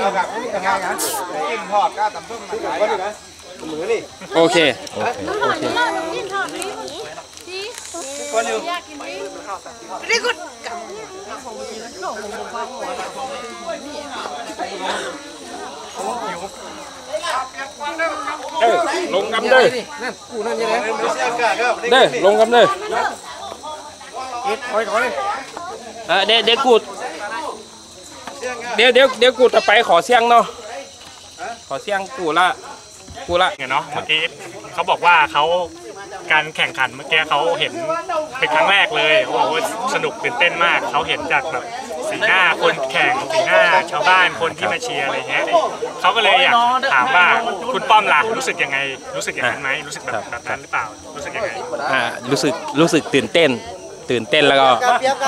เอยู่นั่นเจ้าน้องป้อมฮะป้อมคนป้อมหลังมันเป็นไงเดี๋ยวก็บอกไม่เด้อาไว้ไฟไฟต่อไปโอเคน้ำหอมนี่เรากินอมนี่ที่อยากกินนี่ Very good. เด้อลงกำเด้อนั่นกูนั่นยังไงเด้ลงกำเด้ออเดี๋ยวเดี๋ยวกู เดี๋ยวเดี๋ยวเดี๋ยวกูจะไปขอเสียงเนาะขอเสียงกูละกูละเนี่ยเนาะเมื่อกี้เขาบอกว่าเขาการแข่งขันเมื่อกี้เขาเห็นเป็นครั้งแรกเลยเขาบอกว่าสนุกตื่นเต้นมากเขาเห็นจากแบบสีหน้าคนแข่งสีหน้าชาวบ้านคนที่มาเชียร์อะไรเงี้ยเขาก็เลยอยากถามว่าคุณป้อมล่ะรู้สึกยังไง รู้สึกอย่างนั้นไหมรู้สึกแบบแบบนั้นหรือเปล่ารู้สึกยังไงอ่ารู้สึกรู้สึกตื่นเต้น ตื่นเต้นแล้วก็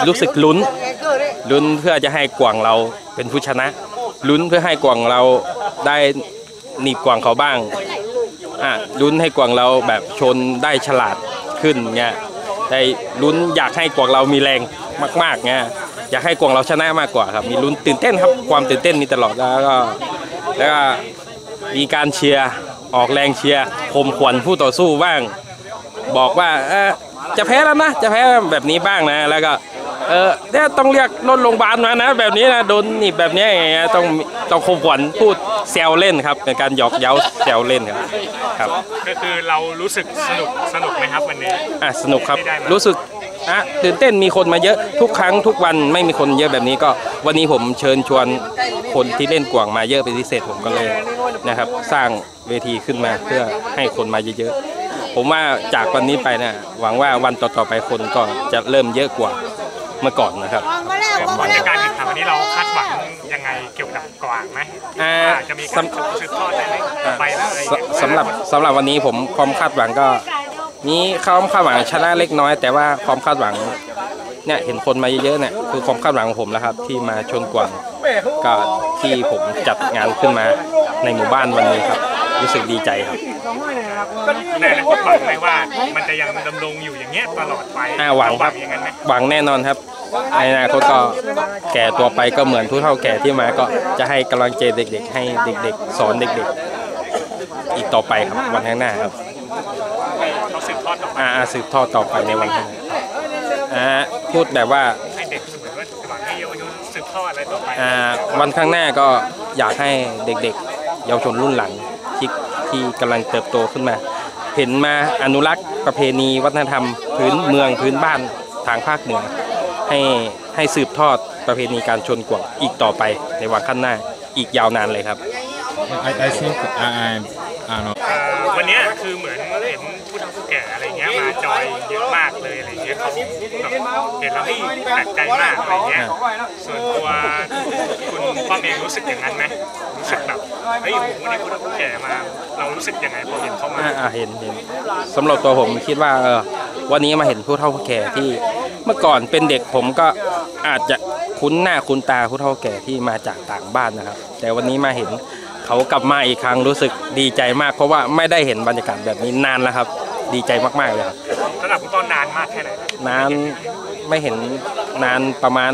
รู้สึกลุ้น ลุ้นเพื่อจะให้กวางเราเป็นผู้ชนะ ลุ้นเพื่อให้กวางเราได้หนีบกวางเขาบ้างอะลุ้นให้กวางเราแบบชนได้ฉลาดขึ้นเงี้ยได้ลุ้นอยากให้กวางเรามีแรงมากๆเงี้ยอยากให้กวางเราชนะมากกว่าครับ มีลุ้นตื่นเต้นครับความตื่นเต้นมีตลอดแล้วก็แล้วก็มีการเชียร์ออกแรงเชียร์ข่มขวัญผู้ต่อสู้บ้าง บอกว่าเออ จะแพ้แล้วนะ จะแพ้แบบนี้บ้างนะ แล้วก็เออเนี่ยต้องเรียกรถโรงพยาบาลมานะ แบบนี้นะโดนหนีบแบบนี้อย่างเงี้ยต้องต้องคมขวัญพูดแซวเล่นครับเป็นการหยอกเย้าแซวเล่นครับครับ ก็คือเรารู้สึกสนุกสนุกไหมครับวันนี้อะสนุกครับรู้สึกอะตื่นเต้นมีคนมาเยอะทุกครั้งทุกวันไม่มีคนเยอะแบบนี้ก็ วันนี้ผมเชิญชวนคนที่เล่นกวางมาเยอะเป็นพิเศษผมก็เลยนะครับ สร้างเวทีขึ้นมาเพื่อให้คนมาเยอะๆ ผมว่าจากวันนี้ไปนะหวังว่าวันต่อๆไปคนก็จะเริ่มเยอะกว่าเมื่อก่อนนะครับก่อนในการแข่งขันวันนี้เราคาดหวังยังไงเกี่ยวกับกวางไหมอ่าว่าจะมีการสืบทอดได้ไหมต่อไปแล้วอะไรอย่างสเงี้ยสำหรับสำหรับวันนี้ผมความคาดหวังก็มีความคาดหวังชนะเล็กน้อย แต่ว่าความคาดหวังเนี่ยเห็นคนมาเยอะๆเนี่ยคือความคาดหวังของผมแล้วครับ ที่มาชนกวางก็ที่ผมจัดงานขึ้นมาในหมู่บ้านวันนี้ครับ รู้สึกดีใจครับในอนาคตหวังไหมว่า มันจะยังดำรงอยู่อย่างเงี้ยตลอดไปอ่าหวังครับเาอย่างนั้นไหมหวังแน่นอนครับในอนาคตก็แก่ตัวไปก็เหมือนผู้เฒ่าแก่ที่มาก็จะให้กำลังใจเด็ก ๆ ให้เด็ก ๆ สอนเด็ก ๆ อีกต่อไปครับวันข้างหน้าครับเขาสืบทอดต่อไปอ่าสืบทอดต่อไปในวันข้างหน้าอ่าพูดแบบว่าให้เด็กเหมือนว่าหวังให้เยาวชนสืบทอดอะไรต่อไปอ่าวันข้างหน้าก็อยากให้เด็ก ๆ เยาวชนรุ่นหลัง ที่ที่กำลังเติบโตขึ้นมา เห็นมาอนุรักษ์ประเพณีวัฒนธรรม พื้นเมืองพื้นบ้านทางภาคเหนือ ให้ให้สืบทอดประเพณีการชนกวางอีกต่อไปในวันข้างหน้าอีกยาวนานเลยครับ I I think I I อ่าเนาะเอ่อวันเนี้ยคือเหมือน เห็นผู้เฒ่าผู้แก่อะไมาจอยเยอะมากเลยอะไรเงี้ยเขาแบบเห็นแล้วที่แปลกใจมากอะไรเงี้ยส่วนตัวคุณป้อมเองรู้สึกอย่างนั้นไหมรู้สึกแบบเฮ้ยโหวันนี้คุณแก่มาเรารู้สึกยังไงพอเห็นเข้ามาอ่าเห็นเห็นสำหรับตัวผมคิดว่าเออวันนี้มาเห็นผู้เฒ่าผู้แก่ที่ เมื่อก่อนเป็นเด็กผมก็อาจจะคุ้นหน้าคุ้นตาผู้เฒ่าแก่ที่มาจากต่างบ้านนะครับ แต่วันนี้มาเห็นเขากลับมาอีกครั้งรู้สึกดีใจมาก เพราะว่าไม่ได้เห็นบรรยากาศแบบนี้นานแล้วครับ ดีใจมากๆเลยครับสำหรับ นานมากแค่ไหนนะนานไม่เห็นนานประมาณ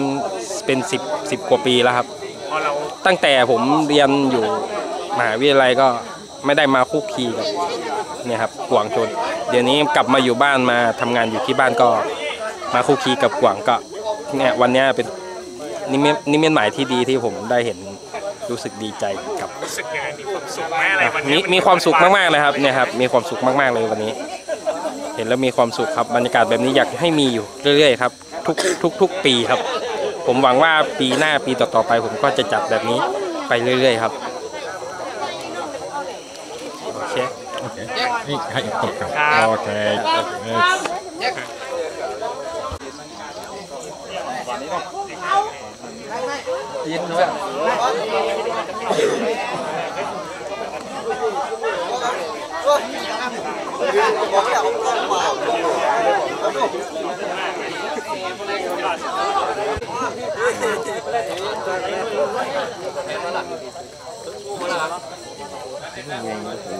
เป็นสิบสิบกว่าปีแล้วครับ พอเราตั้งแต่ผมเรียนอยู่มหาวิทยาลัยก็ไม่ได้มาคุกคีกับเนี่ยครับกวางชน เดี๋ยวนี้กลับมาอยู่บ้านมาทำงานอยู่ที่บ้านก็มาคุกคีกับกวางก็เนี่ยวันเนี้ยเป็นนิมิตนิมิตหมายที่ดีที่ผมได้เห็นรู้สึกดีใจกับรู้สึกยังไงมีความสุขไหมอะไรวันมีนี้มีความสุขมากๆเลยครับเนี่ยครับมีความสุขมากๆเลยวันนี้ เห็นแล้วมีความสุขครับบรรยากาศแบบนี้อยากให้มีอยู่เรื่อยๆครับทุกทุกทุกปีครับ ผมหวังว่าปีหน้าปีต่อๆไป ผมก็จะจัดแบบนี้ไปเรื่อยๆครับโอเค Okay. Hey, hey, okay. Okay. Yes. ยินด้วย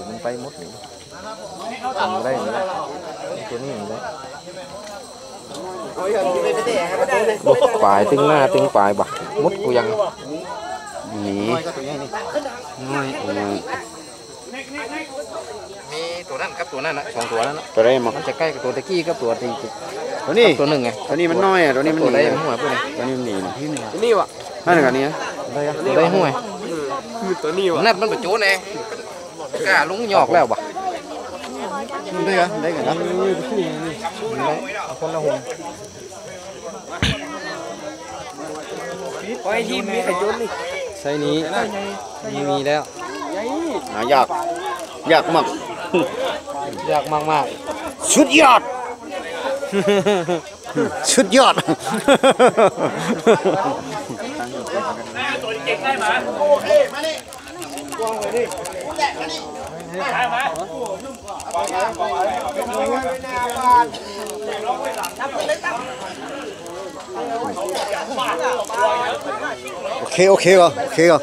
มันไปหมดนี่ทำได้นี่ตัวนี้เลยบกปลายตึงหน้าตึงปลายบ่มุดกูยังหนีมี ตัวนั้นครับตัวนั้นนะสองตัวนั้นนะตัวได้มั้งมันจะใกล้กับตัวตะกี้กับตัวที่ตัวนี้ตัวหนึ่งไงตัวนี้มันน้อยอะตัวนี้มันหตัวนีได้อะหัวพวกนี้ตัวนี้มันหนีนะนี่วะนั่นกันนี้นะตัวได้หัวตัวนี้วะนั่นมันประโจนเองกล้าลุงหยอกแล้วบ่มันได้กันได้กันนะเอาคนละหุ่นไอ้ทีมมีใครจนนี่ไซนี้มีมีแล้วหายากยากมาก ยากมากสุดยอดสุดยอดโอเคโอเคก่อนโอเคก่อน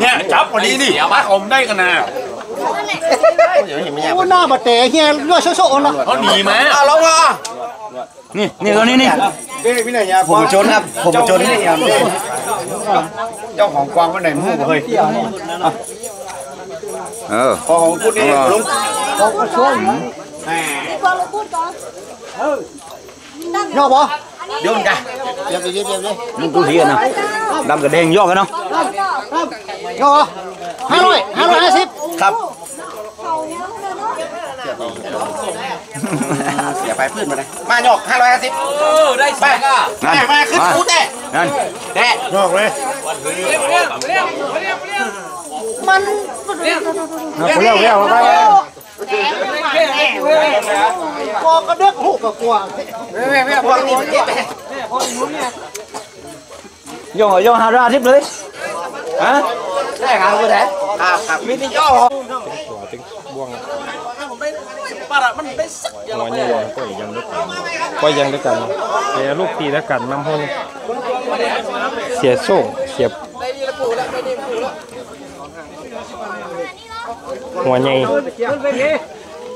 เนี่ยจับวันนี้นี่มาผมได้กันนะโอ้หน้าบาแต่เฮียเลือดโซ่ๆนะเขาหนีมาเอาลงอะนี่นี่ตัวนี้นี่ผมชนครับผมชนนี่เจ้าของกวางวันไหนมู้บ่เคยเออพอของพูดนี่ลุงพี่บอลเราพูดก่อนย่อบ่ เดี๋ยวมันกันเดี๋ยวเดี๋ยวเดี๋ยวเดี๋ยวมึงกูเสียนะดำกับแดงย่อกันเนาะย่อบ่ห้าร้อยห้าร้อยห้าสิบครับเขาเนี้ยเลยเนาะอย่าไปพื้นมาเลยมาหยอกห้าร้อยห้าสิบได้ไปนั่นมาขึ้นกูแต่นั่นแต่ย่อเลยเมันเอาเร็วเร็วไปกอกระเด็กหูกับกวางย่อย่อห้าร้อยห้าสิบเลยฮะได้ครับกูแต่ครับครับมีที่ย่อตัวตึงบ่วงหัวใหญ่ก็ยังด้วยกันก็ยังด้วยกันเสียลูกตีแล้วกันน้ำหุ่นเสียโซ่เสีย หัวใหญ่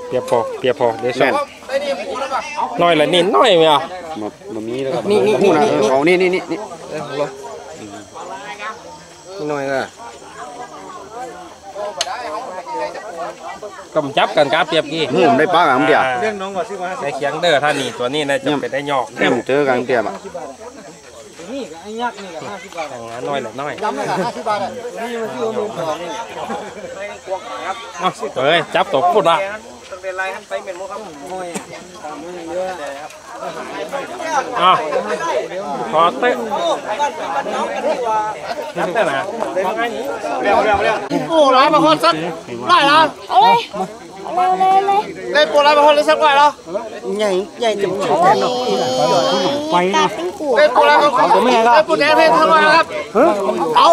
เปียพอเปียพอเดี๋ยวส่งน้อยละนิดน้อยไหมอะมันมีแล้วครับนี่นี่นี่นี่เอานี่นี่นี่นี่นี่หน่อยก็กำจับกันครับเปียบกี้หูได้ป้ากันเดียวใช้เคียงเด้อท่านนี่ตัวนี้นะจะเป็นได้หยอกเนี่ยเจอกันเดียวอะ อย่างนั้นน้อยละน้อยจำได้ละห้าสิบบาทอะเอาเฮ้ยจับตัวพุ่นละต้องเป็นไรครับไปเป็นมุกครับอะขอเตะเตะนะโอ้ร้ายมาคนสักได้ละเอาเลยเอาเลยเลยเลยเล่นโปรร้ายมาคนเลยสักได้ละใหญ่ใหญ่จะไปตาติ้งกูเล่นโปรร้ายมาคนเล่นโปรแดนเพล งสักได้ครับเอา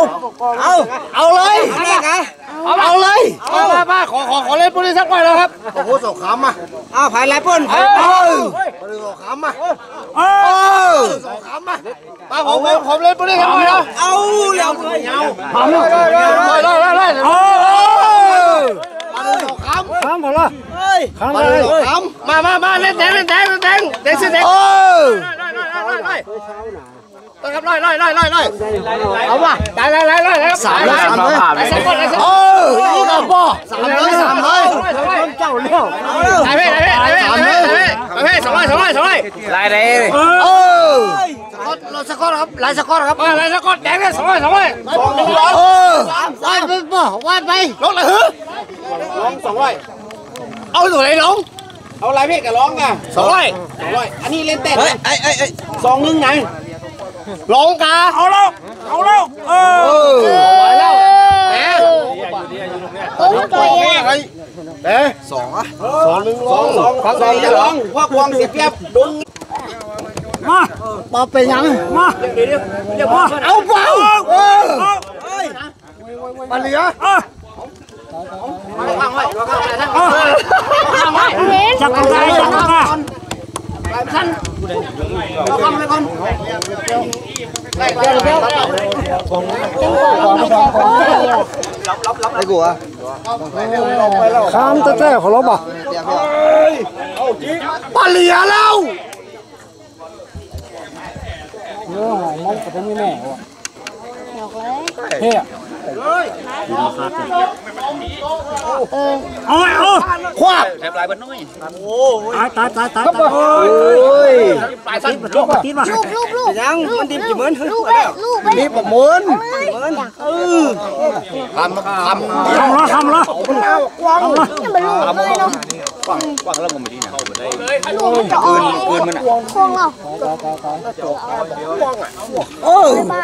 เอาเอาเลยเอาเลยมามามาขอขอขอเล่นโปรนี้สักได้แล้วครับโอ้โหสองคำอะเอาภายไรพ่นเออสองคำอะเออสองคำอะมาผมผมผมเล่นโปรนี้สักได้แล้วเอาแล้วทำเลยเลยเลยเลยเลยโอ้สองคำข้ามพอละเฮ้ยข้ามมาเลเลยยสองคำมามามาเล่น แดงเล่นแดงเล่นแดงแดงสิแดงเออ ครับไล่ไล่ไล่ไล่ไล่เอาว่ะได้ไล่ไล่ไล่สามเลยสามเลยไล่สักคนไล่สักคนเออนี่ก็บ่สามเลยสามเลยเจ้าเลี้ยวไล่เพ่ไล่เพ่ไล่เพ่ไล่เพ่ไล่เพ่สองไล่สองไล่สองไล่ลายเลยเออเราสักคนครับไล่สักคนครับไล่สักคนแดงเลยสองไล่สองไล่เออวาดไปบ่วาดไปลงเลยฮึลงสองไล่เอาตัวไหนลงเอาลายเพศกับร้องอะสองไล่อันนี้เล่นเต้นเฮ้ยไอ้ไอ้ไอ้สองหนึ่งไหน ลงกาเอาแล้วเอาแล้วเออไปแล้วแหมตัวตัวเองเอ๊ะสองอะสองหนึ่งสองสองฟังสองจะร้องว่าควงเสียเปรียบดุนมาปอไปยังมาเอาเปล่าเออมาเหลือเห็นจัก สั้นเรยานจักรยานไอ้กูอะข้ามแต่แต่ของเราบ่มาเหลือแล้วเออมันก็ไม่แน่ว่ะดอกเลย เฮ้ยเออเอาเอาควาบแถบลายมันน้อยตายตายตายตายโอ้ยปลายสั้นลูกตีมาลูกลูกลูกยังมันตีกี่เหมือนลูกไปลูกไปนี่ประมูลเออทำทำทำละทำละนี่มันลูกเลย เนาะว่างแล้วผมไม่ดีนะเข้าไปได้ลูกมันจะออกปืนมันอะควงเราเออบ้า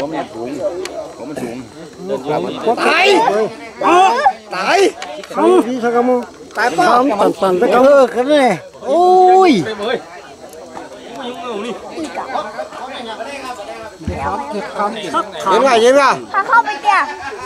ผมเนี่ยสูงผมมันสูงตายตายข้ามพี่สักมุตายเปล่าข้ามตันตันสักมุกันเลยโอ้ยเห็นไงเห็นไงพาเข้าไปแกตายแน่ข้ามเอาละข้ามเหนียวซ้อมข้ามไปเลยครับข้ามเดียวทำเลยเว้ยข้ามสองข้ามสองทำเร็วทำแรกทำเลยอยู่ครับเออข้ามแรกเจ้าโจ้เจ้าคำเลยตั้งเลยตั้งเลยเอามือเอาป่ะเอาเอาเอาหมุนเข้าไปหมุนเข้าแด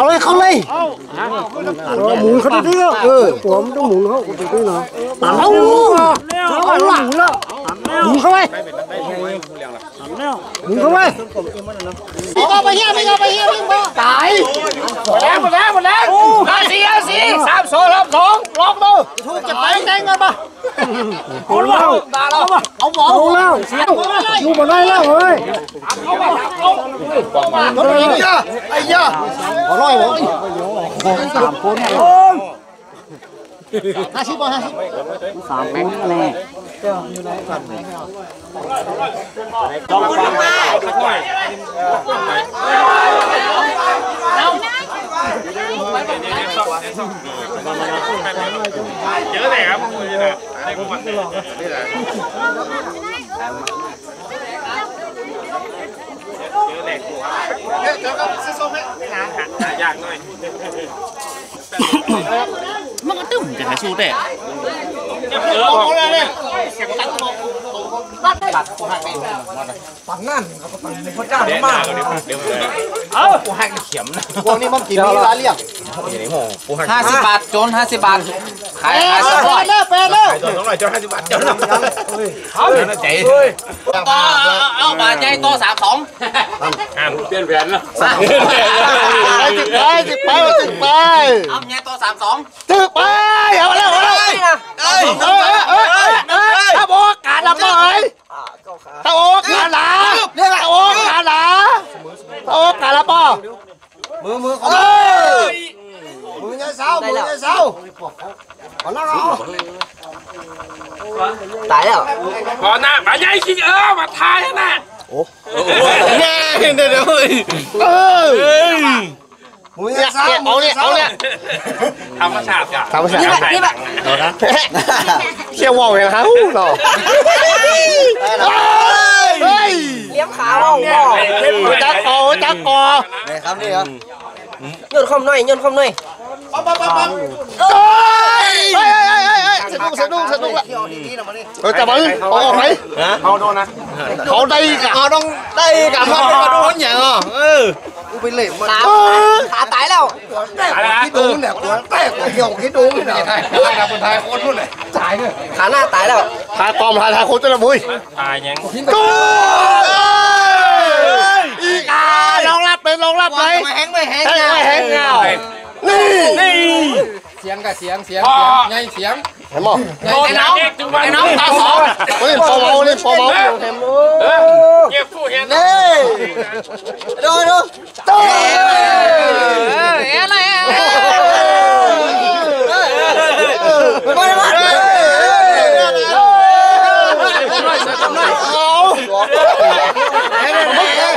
าเลยเข้าเลยหมุนเขาดีๆเออผมต้องหมุนเขาดีๆนะเอาห มุนเข้าไปหมุนแล้วหมุนเข้าไปหมุนเข้าไปเอาไปเฮียไม่เอาไปเฮียไม่เอาตายหมดแล้วหมดแล้วหมดแล้วห้าสี่ห้าสี่สามสองรอบสองลองดูถูกจะไปแดงกันปะเอาแล้วเอาหมอเอาแล้วลูกมาได้แล้วเฮ้ยไอ้ยาไอ้ยาขอร้อยผมสามคน ห้าสิบห้าสิบสามแม่งแน่เยอะเลยครับนี่แหละได้พวกมันนี่แหละ เยอะเลยกูหายากหน่อยมันก็ตึ้มจะหาสู้แต่เออออกเลยเนี่ยปั่นนั่นเขาปั่นพระเจ้าเดี๋ยวเดี๋ยวเดี๋ยวกูหักเขียมนะพวกนี้มันกินมีร้านเลี้ยงห้าสิบบาทจนห้าสิบบาทขายขายสองร้อยแล้วแปดแล้วตัวสองร้อยโจนห้าสิบบาทเจ้าหน้าเอาใจต่อเอาบาทใหญ่ต่อสามสองไปติดไปติดไปติดไปเอาใหญ่ต่อสามสองติดไปเอาแล้วเอาแล้วเอ้ยเอ้ยเอ้ยเอ้ย ถ้าโอกาสละบ่เอ้ยถ้าโอกาสละถ้าโอกาสละถ้าโอกาสละบ่มือมือเอ้ยมือเนี่ยเศร้ามือเนี่ยเศร้าเอาละเอาตายแล้วพอหน้ามาใหญ่ขี้เออมาทายนะแน่เดี๋ยวเดี๋ยวเฮ้ยเอ้ยมือเนี่ยเศร้าเอาเนี่ยเอาเนี่ยธรรมชาติจ้ะธรรมชาตินี่แบบนี่แบบเชี่ยวว่าวอย่างเขาหรอเฮ้ย เลี้ยงขาว่าวเนี่ยว่าวไอ้เล่นจักกอจักกอครับนี่ครับโยนคอมหน่อยโยนคอมหน่อยเฮ้ยเฮ้ยเฮ้ยเฮ้ยสนุกสนุกสนุกละเออจับมันเอาออ กไหมเขาโดนนะเขาได้กับเขาต้องได้กับมันเป็นกระโดดอย่างอะเออกูไปเลยมันขาขาตายแล้วอะไรนะคิดดูเนี่ยกูแตกเกี่ยวคิดดูเนี่ยไทยไทยกับคนไทยโคตรรุ่นเลยจ่ายเนี่ยขาหน้าตายแล้วทายปลอมทายทายโคตรจะละมุยตายยังตู้อีกอะลองรับเลยลองรับเลยไม่แห้งไม่แห้งแห้งไม่แห้งเงานี่นี่เสียงกับเสียงเสียงพอใหญ่เสียงเห็นมั้ยโดนน้องเด็กจุงวันน้องตาสอง เฮ้ยปอเมาเลยปอเมาเก็บผู้เห็นนี่ดูดูตู้เอออะไรอะ ไม่ไม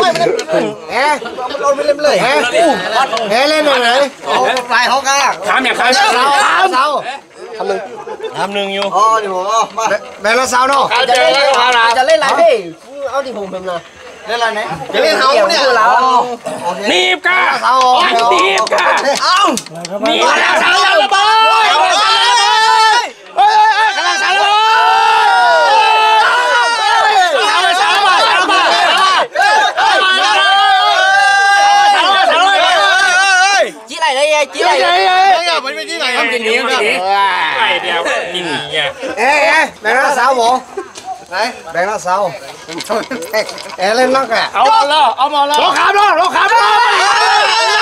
่แฮะเราไม่เล่นเลยแฮะแฮะเล่นอะไรเอาปลายเขาก้าถามอย่างใครเสาเสาทำหนึ่งทำหนึ่งอยู่อ๋อเดี๋ยวผมเอามาแม่ละเสาเนาะจะเล่นจะเล่นอะไรพี่เอาดิผมเป็นนะเล่นอะไรเนี่ยจะเล่นเฮาเนี่ยเรานีบกาเสานีบกาเอานีบกาเสาระเบิดเฮ้ยเฮ้ยกำลังเสาระเบิดเสาระเบิดเสาระเบิดเสาระเบิดเสาระเบิดเสาระเบิดเสาระเบิด จี้ไรได้ยังจี้ไรเฮ้ยเฮ้ยเฮ้ยมันไม่ที่ไหนทำกินนี้กันดิไอเดียวกินไงเอ๊ะแบ่งหน้าเสาหมูไหนแบงหน้าเสาเอ๊ะเล่นนักแกเอาแล้วเอามาแล้วลงขามลงลงขามลง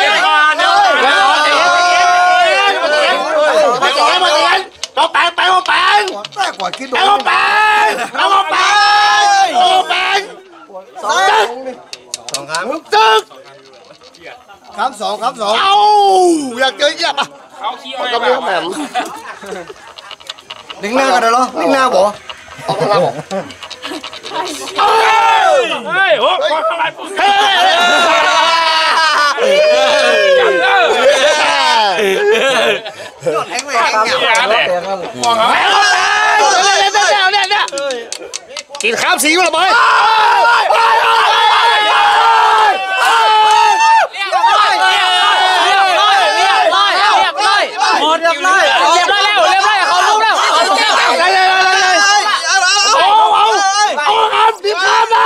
เดี๋ยวก่อนเดี๋ยวเราแปลงแปลงมาแปลงแปลงกว่าคิดดูแปลงมาแปลง แปลงมาแปลงแปลงสองสองครั้งตึกครั้งสองครั้งสองเอ้าอยากเจ กินข้าบ่ออกมาบ่เฮ้ยโอ้ยอะไรปุ๊บเฮ้ยจังเลยแห้งไม่แห้งมองเอากินข้ามสีมาละบอยหมดเรียบร้อยเรียบร้อยแล้วเรียบร้อยเขาลาลุกแล้วได้เลยได้เลยเอาเอาเอาครับดิบครับนะ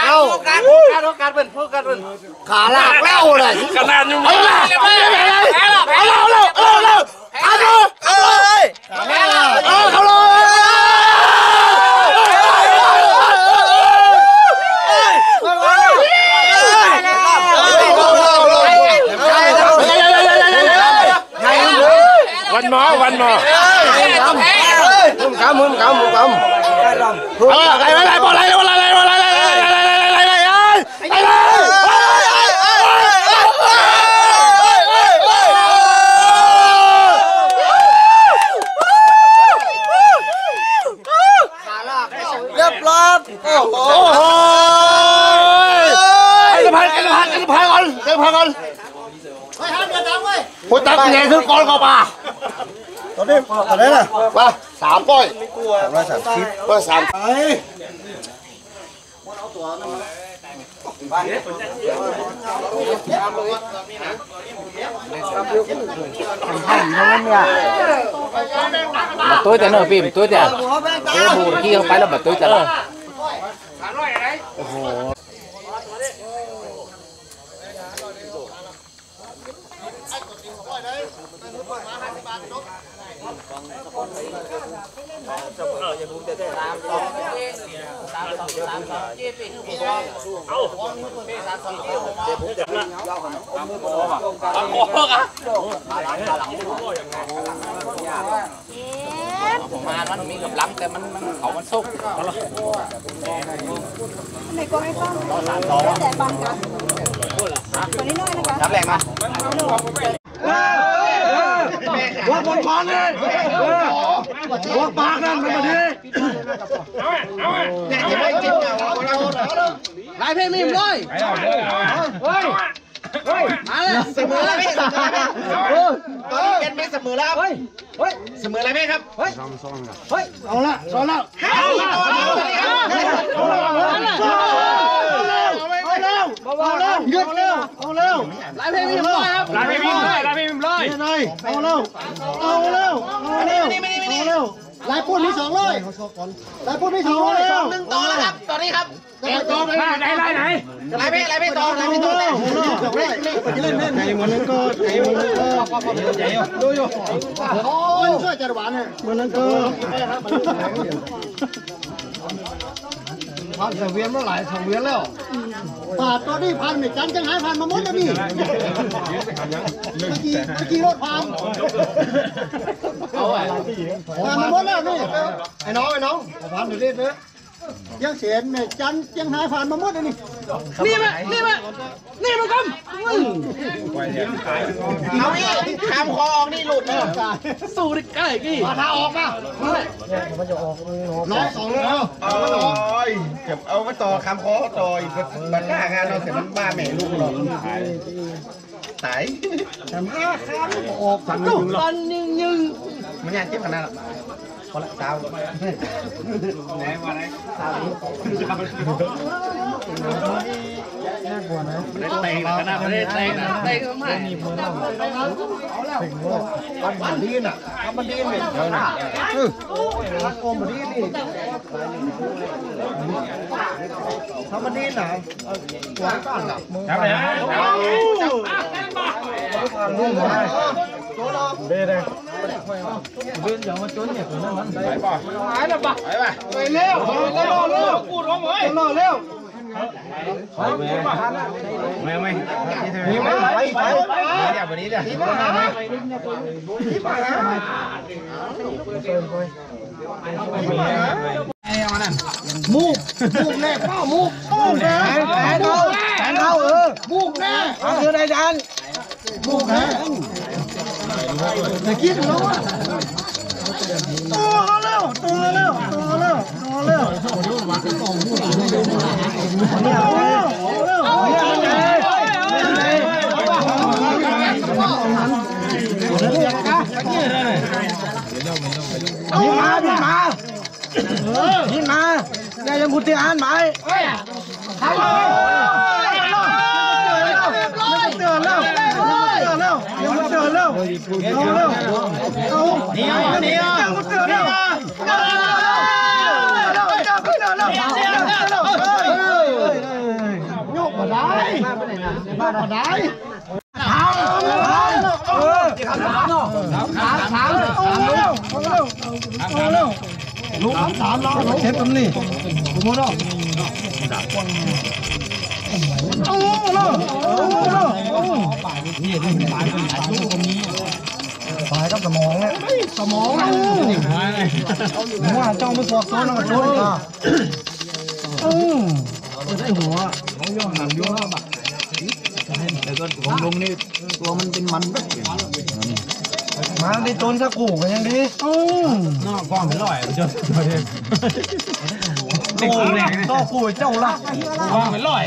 เอาการการการเป็นผู้การเลากแล้วเลยขนาดยุ่งเอาละเอาเลยเอาเลยเอาเลยเอาเลยเอาเลยเอาเลยเอาเลยไงวันหมอวันหมอมึงกำมึงกำมึงกำเออไงอะไรบอลอะไรบอลอะไรบอลอะไรอะไรอะไรอะไรอะไรอะไรเรียบร้อยโอ้โหไอ้กระพันไอ้กระพันไอ้กระพันก่อนไอ้กระพันก่อน พูดตักใหญ่ขึ้นก่อนก็ป่าตอนนี้ตอนนี้นะมาสามป้อยสามร้อยสามสิบป้อยสามไอ้ mà tôi tên ở phim tôi tên cái bù kia không phải là mà tôi tên mà nó มี กับล้ำแต่มันมันเขามันสุกในกองไอ้ฟ้องแต่บางกันตัวนี้น้อยนะคะน้ำแรงมาว่า บนพานเลยว่าปากนั่นมันมาดีลายเพลงมีมเลยเฮ้ยเฮ้ยมาเลยเสมอแล้วพี่เสมอแล้วตอนนี้เป็นไม่เสมอแล้วเฮ้ยเฮ้ยเสมอแล้วไหมครับเฮ้ยเฮ้ยเอาละสอนแล้วเอาละเอาละเอาละ เอาละเอาเร็วเอาเร็วหยุดเร็วเอาเร็วลายเพลงมีมเลยครับลาพี่พิมพ์เลยลาพี่พิมพ์เลยนี่หน่อยเอาเร็วเอาเร็วเอาเร็วเอาเร็วลายพูดมีสองเลยลายพูดมีสองเลยหนึ่งต่อแล้วครับตอนนี้ครับต่อไปไหนไหนไหนไหนลายไม่ลายไม่ต่อลายไม่ต่อเร็วเล่นเล่นใจมันนั้นก็ใจมันนั้นก็ใจดูอยู่โอ้ยช่วยจัดหวานเนี่ยมันนั้นก็ พันสังเวียนเมื่อไหร่สังเวียนแล้วผ่านตอนนี้พันเนี่ยจันจังหายผ่านมาหมดแล้วนี่เมื่อกี้เมื่อกี้รถพันผ่านมาหมดแล้วนี่ไอ้น้องไอ้น้องผ่านเดี๋ยวเล่นเลย ยังเสียนเนี่ยจันยังหายผ่านมาหมดเลยนี่นี่มานี่มานี่มาครับเอานี่ขามคอออกนี่หลุดเลยสู้ดิใกล้กี่มาทาออกมามันจะออกน้องสองแล้วโอ้ยเก็บเอามาต่อคำคอต่ออีกบัตรหน้างานเราเสร็จมันบ้าแม่ลูกหรอกตายทำห้าครั้งออกสั่งยุงตอนยิงยิงมันยังเจ็บขนาดหรอ พอละสาวเตะขนาดไม่ได้เตะนะเตะเข้ามามันมันดีน่ะมันดีเนี่ยเดี๋ยวนะ เออโอ้มันดีนี่ถ้ามันดีน่ะตัวก้อนน่ะมึงครับเลยนะลูกมาตัวเราเบ้เลยเบ้อย่ามาจนเนี่ยตัวนั้นมันไปป่ะหายแล้วป่ะไปป่ะไปเร็วเร็วเร็วกูร้องเฮ้ยเร็วไม่ไม่นี่ไปไปไปเดี๋ยววันนี้เดี๋ยวที่มาหาที่มาหามูกมูกแน่ป้ามูกมูกแน่แผนเขาแผนเขาเออมูกแน่คือในจานมูกแน่ จะกินแล้วอะตัวเร็วตัวเร็วตัวเร็วตัวเร็วตัวเร็วตัวเร็วนี่มานี่มานี่มาอย่ายังกุฏิอ่านไหมทำเลยเตือนแล้วเตือนแล้วยังเตือนแล้วเอาแล้อาเดี๋ยวเดี๋ยวยังนแล้วโยกมาได้มาได้ถามถามเออถามถามเนาะถามถาม เอาเร็วเอาเร็วเอาเร็วลูกถามเราเช็ดตำนี่กูโมโนเอาเร็วเอาเร็วนี่นี่ปลายเป็นปลายตรงนี้ปลายกับสมองเนี่ยสมองนะว่าจ้องไปสอบซ้อนแล้วก็ชนอะอืมจะได้หัวของย่อหันย่อบักแต่ก็ของลุงนี่ตัวมันเป็นมันมาได้ต้นสักกูกันยังดีอืมนอกกล้องเป็นร้อยจน ตัวเองโอ้ยก็กูเจ้าละกล้องเป็นร้อย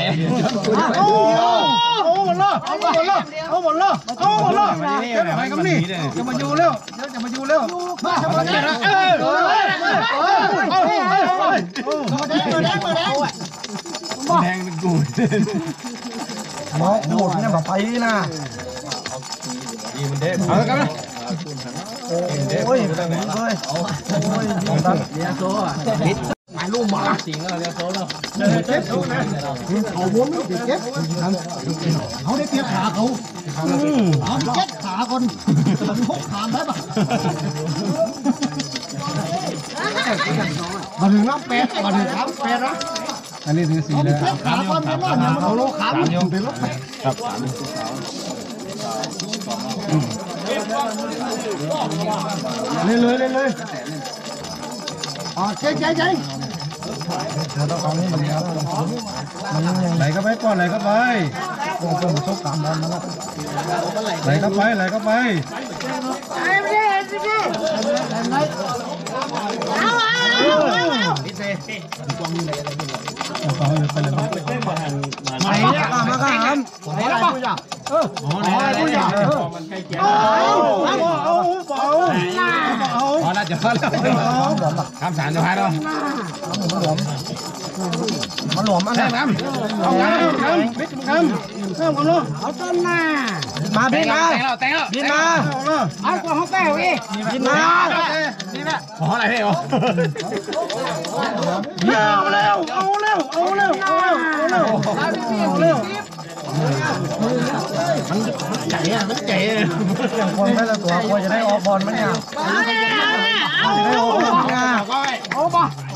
โอ้โอ้หมดละเอาหมดละเอาหมดละเอาหมดละจะไปกับนี่จะมาอยู่แล้วจะมาอยู่แล้วมาจะมาเนี่ยเออเออเออเออเออเออเออแทงเป็นกูหมอหมดเนี่ยแบบไปนะเอาแล้วกันนะโอ้ยเลยโอ้ยตัดเนี่ยโซ่หมาย ลูกหมาจริงแล้วเนี่ยโซ่แล้วเจ็บเขาบนเจ็บเขาได้เปียขาเขาเอาเจ็บขาคนมันพกขาได้ปะมาถึงน้ำเป็ดมาถึงน้ำเป็ดนะอันนี้ถือสีเลยขาคนเป็นรถเนี่ยมันเอาโลขาเป็นรถเป็ดครับเลยเลยเลยเลยอ๋อเจ๊เจ๊เจ๊ เราต้องเอานี่มันแล้วมันยังไหลก็ไปก่อนไหลก็ไปคงต้องชกตามบอลนะไหลก็ไปไหลก็ไปไปเนี่ยมาก็หามไปอะไรกูอยากเอออะไรกูอยากเออเอาเอาเอา เอาเอาพอแล้วจะพอแล้วคำสารจะพายแล้วมันหลวมอันนั้นเอางามงามมิดงามเริ่มกันลูกเอาต้นหน้ามาบินมาแต่งแล้วแต่งแล้วบินมาเอากว่าเขาแก้วอีบินมาขออะไรให้เหรอเอาเร็วเอาเร็วเอาเร็วเอาเร็วเอาเร็วเอาเร็วมันใจอะมันใจอย่างคนไม่ละตัวควรจะได้ออกบอลไหมเนี่ยจะได้ออกบอลเนี่ยเอาป่ะใครเบอร์ใครเบอร์เอ็มป้าเอาเอาเอา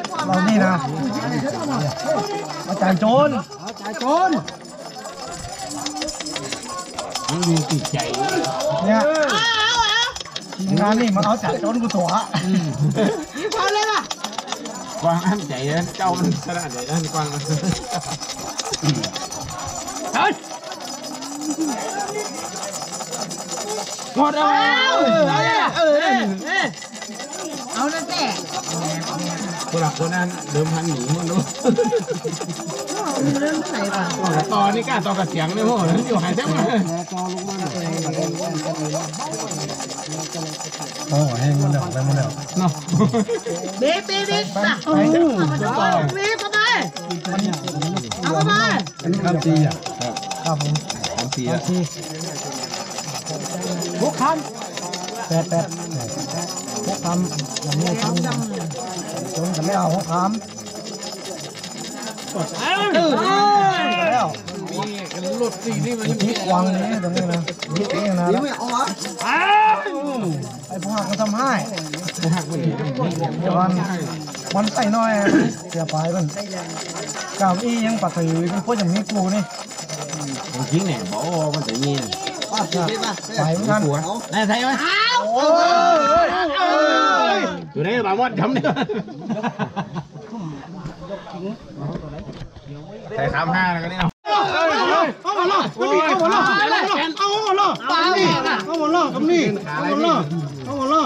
แดงไปน้องไปน้องมาบีบมาบีบมาเอาบีบมาเลยว่ะจ่ายโจรละเรานี่นะเอาจ่ายโจรจ่ายโจรมันดูติดใจเนี่ยเอาเอาเอาทีมงานนี่มันเอาจ่ายโจรกูตัวบีบมาเลยว่ะกวางอันใจเจ้ามันขนาดไหนนั่นกวางหมดแล้วเอานั่นแหละคนละคนนั้นเดิมพันหนีมันรู้เรื่องไหนวะต่อนี่กล้าต่อกระเสียงเลยพวกนั้นอยู่หายแท้มาโอ้เฮงมันเดี๋ยวไปมันเดี๋ยวเนาะบีบบีบบีบมาโอ้โหบีบเข้าไปเอาเข้าไปอันนี้คำตีอะครับผมสามสี่อะพวกคำแปดแปดพวกคำอย่างนี้คำ จนกันไม่เอาพวกคำแล้วรถสี่นี่มันพริกวางนี้ตรงนี้นะพริกนี่นะแล้วไอ้พวกหักมันทำให้หักมันเดี๋ยวมันมันใส่น้อยเสียไปมันเก้าอี้ยังปัดถือเป็นพวกอย่างนี้กูนี่ของจริงเนี่ยบอกมันจะมีไปเหมือนกันนายไทยไหมโอ้ยอยู่ในบางวัดทำเนี่ยใส่คำห้าแล้วก็นี่เนาะเอาหมาล่ะเอาหมาล่ะเอาหมาล่ะเอามาล่ะเอาหมาล่ะกับนี่เอาหมาล่ะเอาหมาล่ะ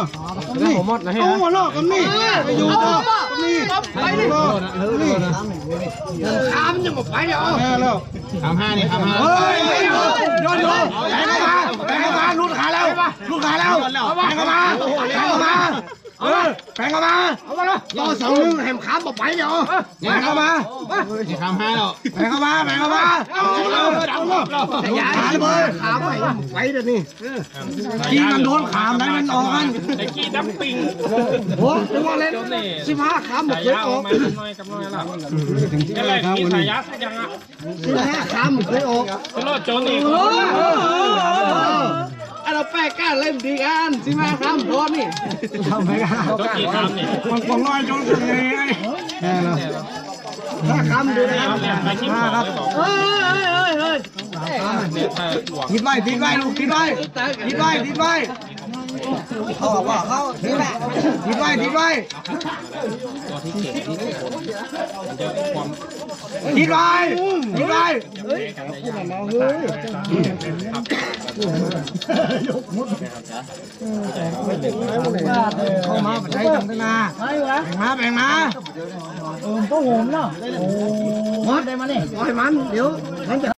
กับนี่เอาหมาล่ะกับนี่ไปอยู่กับ นี่ไปนี่นี่ขามจะมาไปเดี๋ยวแล้วคำห้านี่คำห้าเฮ้ยโดนโดนแทงเข้ามาแทงเข้ามาลุดขาแล้วลุดขาแล้วแทงเข้ามาแทงเข้ามาเออแทงเข้ามาเอามาละต่อสองนึงแหมขามบอกไปเดี๋ยวแทงเข้ามานี่คำห้าแล้วแทงเข้ามาแทงเข้ามาเอาเลยเอาเลยขาเลยขาไปไปเดี๋ยวนี้กินมันโดนขามนั้นมันออกกันตะกี้ดับปิงโอ้ยว่าเล่นสิบห้าขามหมดสายเลยออกมาหน่อยกับน่อยละนี่แหละมีสายยาสักอย่างอะสิบห้าขามหมดเลยออกตลอดโจนี่อันเราแปะก้านเล่นดีกันสิบห้าขามโดนนี่ทำไปกันตัวกี่คำนี่มันคงน้อยจนถึงไงแค่นั้นห้าคำดูนะครับห้าครับเลยบอกเฮ้ยเฮ้ยเฮ้ยเฮ้ยคิดไว้ติดไว้ลูกติดไว้ติดไว้ติดไว้ เขาบอกว่าเขาทิ้งแหละทิ้งไว้ทิ้งไว้ทิ้งไว้ทิ้งไว้เข้ามาใช้ทำกันนาแบ่งมาแบ่งมาเออต้องโหมเนาะโอ้ได้มาเนี่ยปล่อยมัน เดี๋ยวมันจะ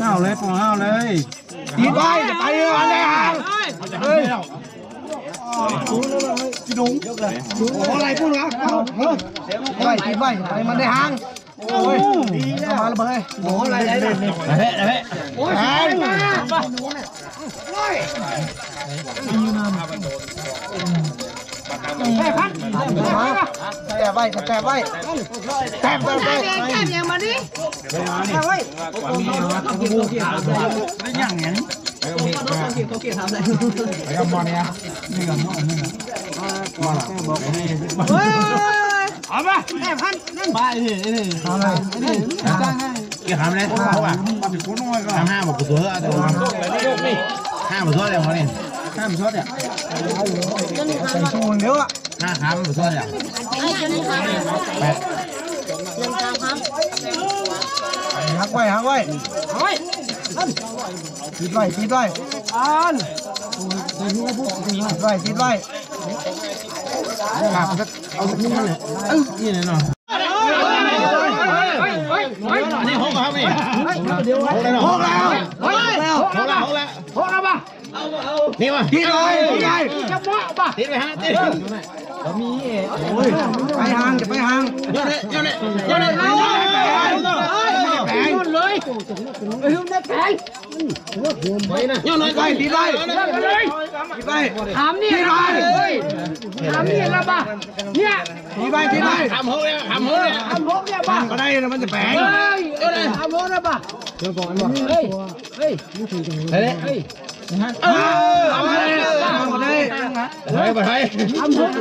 เอาเลยปล่อยเอาเลย ดีไปไปเลยมันเลยห่างเฮ้ยพี่ดุงดุงอะไรพูดนะเอาเฮ้ยไปตีไปไปมันได้ห่างโอ้ยมาละเบยโอ้อะไรได้เนี่ยเฮ้ยเฮ้ยโอ้ย แม่พันแต่ไว้แต่ไว้แต่ไว้แต่ไว้ยังมาดิเอาไปแม่พันนั่นไปนี่นี่เอาเลยนี่กี่คำเลยเขาอะมาถึงคนน้อยก็ห้าบอกกูตัวเดี๋ยวห้าบอกตัวเดี๋ยวเขาเนี่ยห้าบอกตัวเดี๋ยวใส่ชูนเดี๋ยวอะห้าคำบอกตัวเดี๋ยวแปดหักไว้หักไว้หักไว้ติดไว้ติดไว้อันติดไว้ติดไว้ครับเอา สักนิดนึงเอ้ยนี่เนาะนี่หกครับนี่หกแล้วหกแล้วหกแล้วหกแล้วหกแล้วหกแล้วป่ะ นี่มาที่เลยที่เลยจะบ้าป่ะที่ไปฮะที่มีโอ้ยไปห่างจะไปห่างเดี๋ยวนี้เดี๋ยวนี้เดี๋ยวนี้เดี๋ยวนี้แข็งเลยเฮ้ยแข็งไปนะย้อนไปตีไปตีไปถามนี่ไปถามนี่ละป่ะเนี่ยตีไปตีไปทำหกเนี่ยทำหกเนี่ยทำหกเนี่ยป่ะก็ได้นะมันจะแข็งเฮ้ยทำโมนะป่ะเฮ้ยเฮ้ยเฮ้ยเฮ้ยเฮ้ยเออเอา ไปเอาไปเฮ้ยไปทำโมเ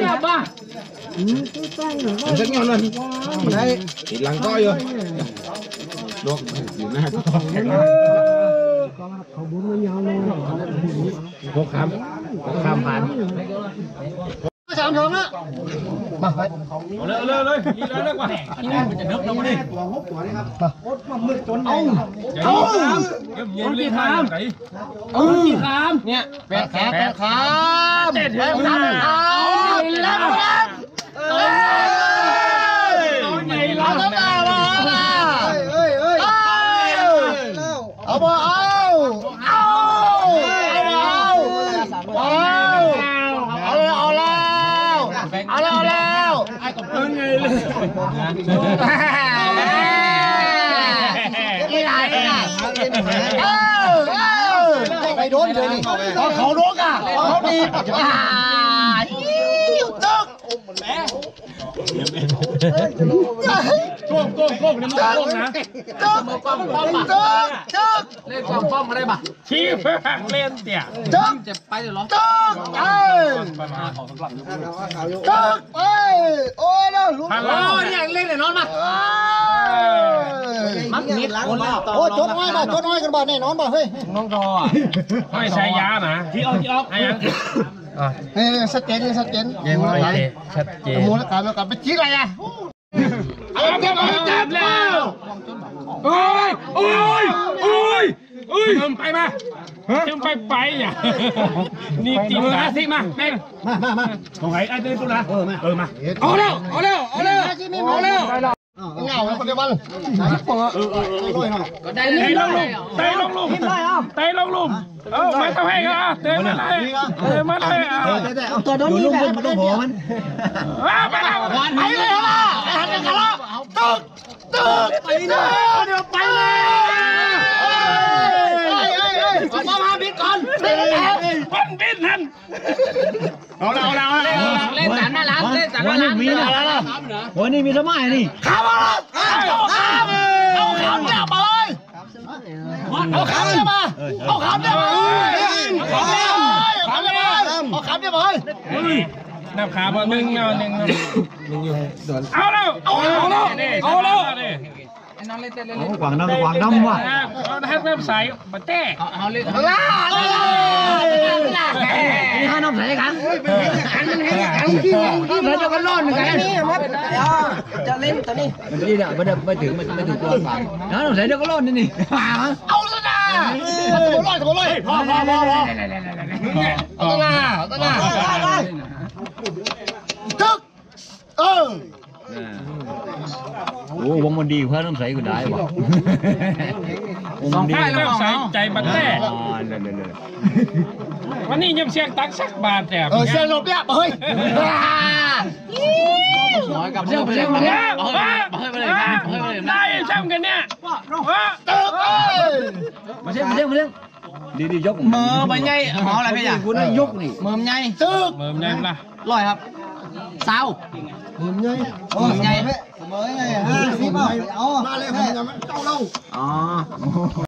นี่ยป่ะสักอย่างนึงมาได้ติดหลังก้อยอยู่ลวกอยู่หน้าก็เขาบุญมันยาวเลยหกคำหกคำผ่านสามทองละมาไปเลยเลยเลยนี่เลยเลยกว่าเอาเย็นเลยทามเอากี่คำเนี่ยแปดขาแปดขาแปดขาเอาแล้วแล้วเอ้ยเอาใหญ่แล้วเอาเอ้ยเอ้ยเอาบ่เอาเอาเอาเอาเอาแล้วเอาแล้วเอาแล้วเอาแล้วไอ้กับ เพิ่นไงเลยอีไรอะเออเอ อไปโดนเลยนี่เขาโดนอะเขาดีอ่าหิวตึกก้มก้มก้มนี่มันก้มนะตึกเล่นกองป้อมมาได้ปะชี้เพื่อเล่นเตี่ยตึกจะไปเลยเหรอตึกเอ้ยตึกเอ้ยโอ้ยแล้วลุงฮัลโหลโอ้ยเนี่ยเล่นเลยนอนมามันมีคนแล้วโอ้จดน้อยบ่จดน้อยกันบ่แน่นอนบ่เฮ้ยน้องรอไม่ใช้ยานะที่ออกที่ออก อ้ยังเฮ้ยชัดเจนชัดเจนยังไม่ชัดเจนมูลการแล้วกันไปจี้อะไรอะเอาเก็บเอาเก็บแล้วโอ้ยโอ้ยโอ้ยโอ้ยเติมไปมาเติมไปไปอะนี่ตีมือนะสิมาแม่มามามาตรงไหนไอ้เดินตัวละเออมาเออมาเอาแล้วเอาแล้วเอาแล้วเอาแล้ว เงาคนเดียวันเออเออเอยหน่อยก็ได้เตะลยลงลุมเตะลงลุมเตะลงลุมเออไม่ต้องให้อะเตะมาเลยเตะมาเลยอะเอาตัวโดนละมันต้องหัวมันไปแล้วไปเลยล่ะหันกันละตึกตึกไปเลยเดี๋ยวไปเลยเอ้ยเอ้ยเอ้ยมามาบิดก่อน คนบินทันเอาละเอาละเอาละเล่นสามหน้าร้านเล่นสามหน้าร้านมีอะไรล่ะวันนี้มีสมัยนี่ข้ามมาเอาข้ามเอาข้ามเนี่ยมาเลยเอาข้ามเนี่ยมาเอาข้ามเนี่ยมาเอาข้ามเนี่ยเอาข้ามเนี่ยเอาข้ามเนี่ยมาเลยนับขาบอหนึ่งเอาหนึ่งเอาแล้วเอาแล้วเอาแล้วไอ้น้องเล่น เต้นเล่นขวางน้ำขวางน้ำว่ะเอาให้เริ่มใส่บัตเต้เอาเล่นลาลานี่ห้าน้ำใส่กันเราจะกั นร้อนกันนี่มั้งจะเล่นตัวนี้มันนี่เนี่ยมันไม่ถึงมันไม่ถึงตัวฝังน้ำใส่เดี๋ยวก็ร้อนนี่นี่เอาซะนะตัวร้อนตัวร้อนพอพอพอพอเอาตัวหน้าเอาตัวหน้าตึกเออโอ้วงมันดีเพื่อน้ำใสก็ได้วะสองท้ายแล้วใส่ใจบันแต้อ๋อเนี่ยเนี่ยวันนี้ยังเสียงตักสักบาทแต่เออเสียหลบเนี่ยเฮ้ยน้อยกับเรื่องเรื่องเฮ้ยเฮ้ยมาเลยเฮ้ยมาเลยได้ช่ำกันเนี่ยว่าตึกเอ้ยมาเรื่องมาเรื่องมาเรื่องดีดียกมือไปไงหออะไรไปอย่างคุณยกนี่มือไงตึกเมื่อไงล่ะลอยครับสาวมือไงมือไงเสมอไงห้า สิบเอามาเลยผมจะมันเจ้าเราอ๋อ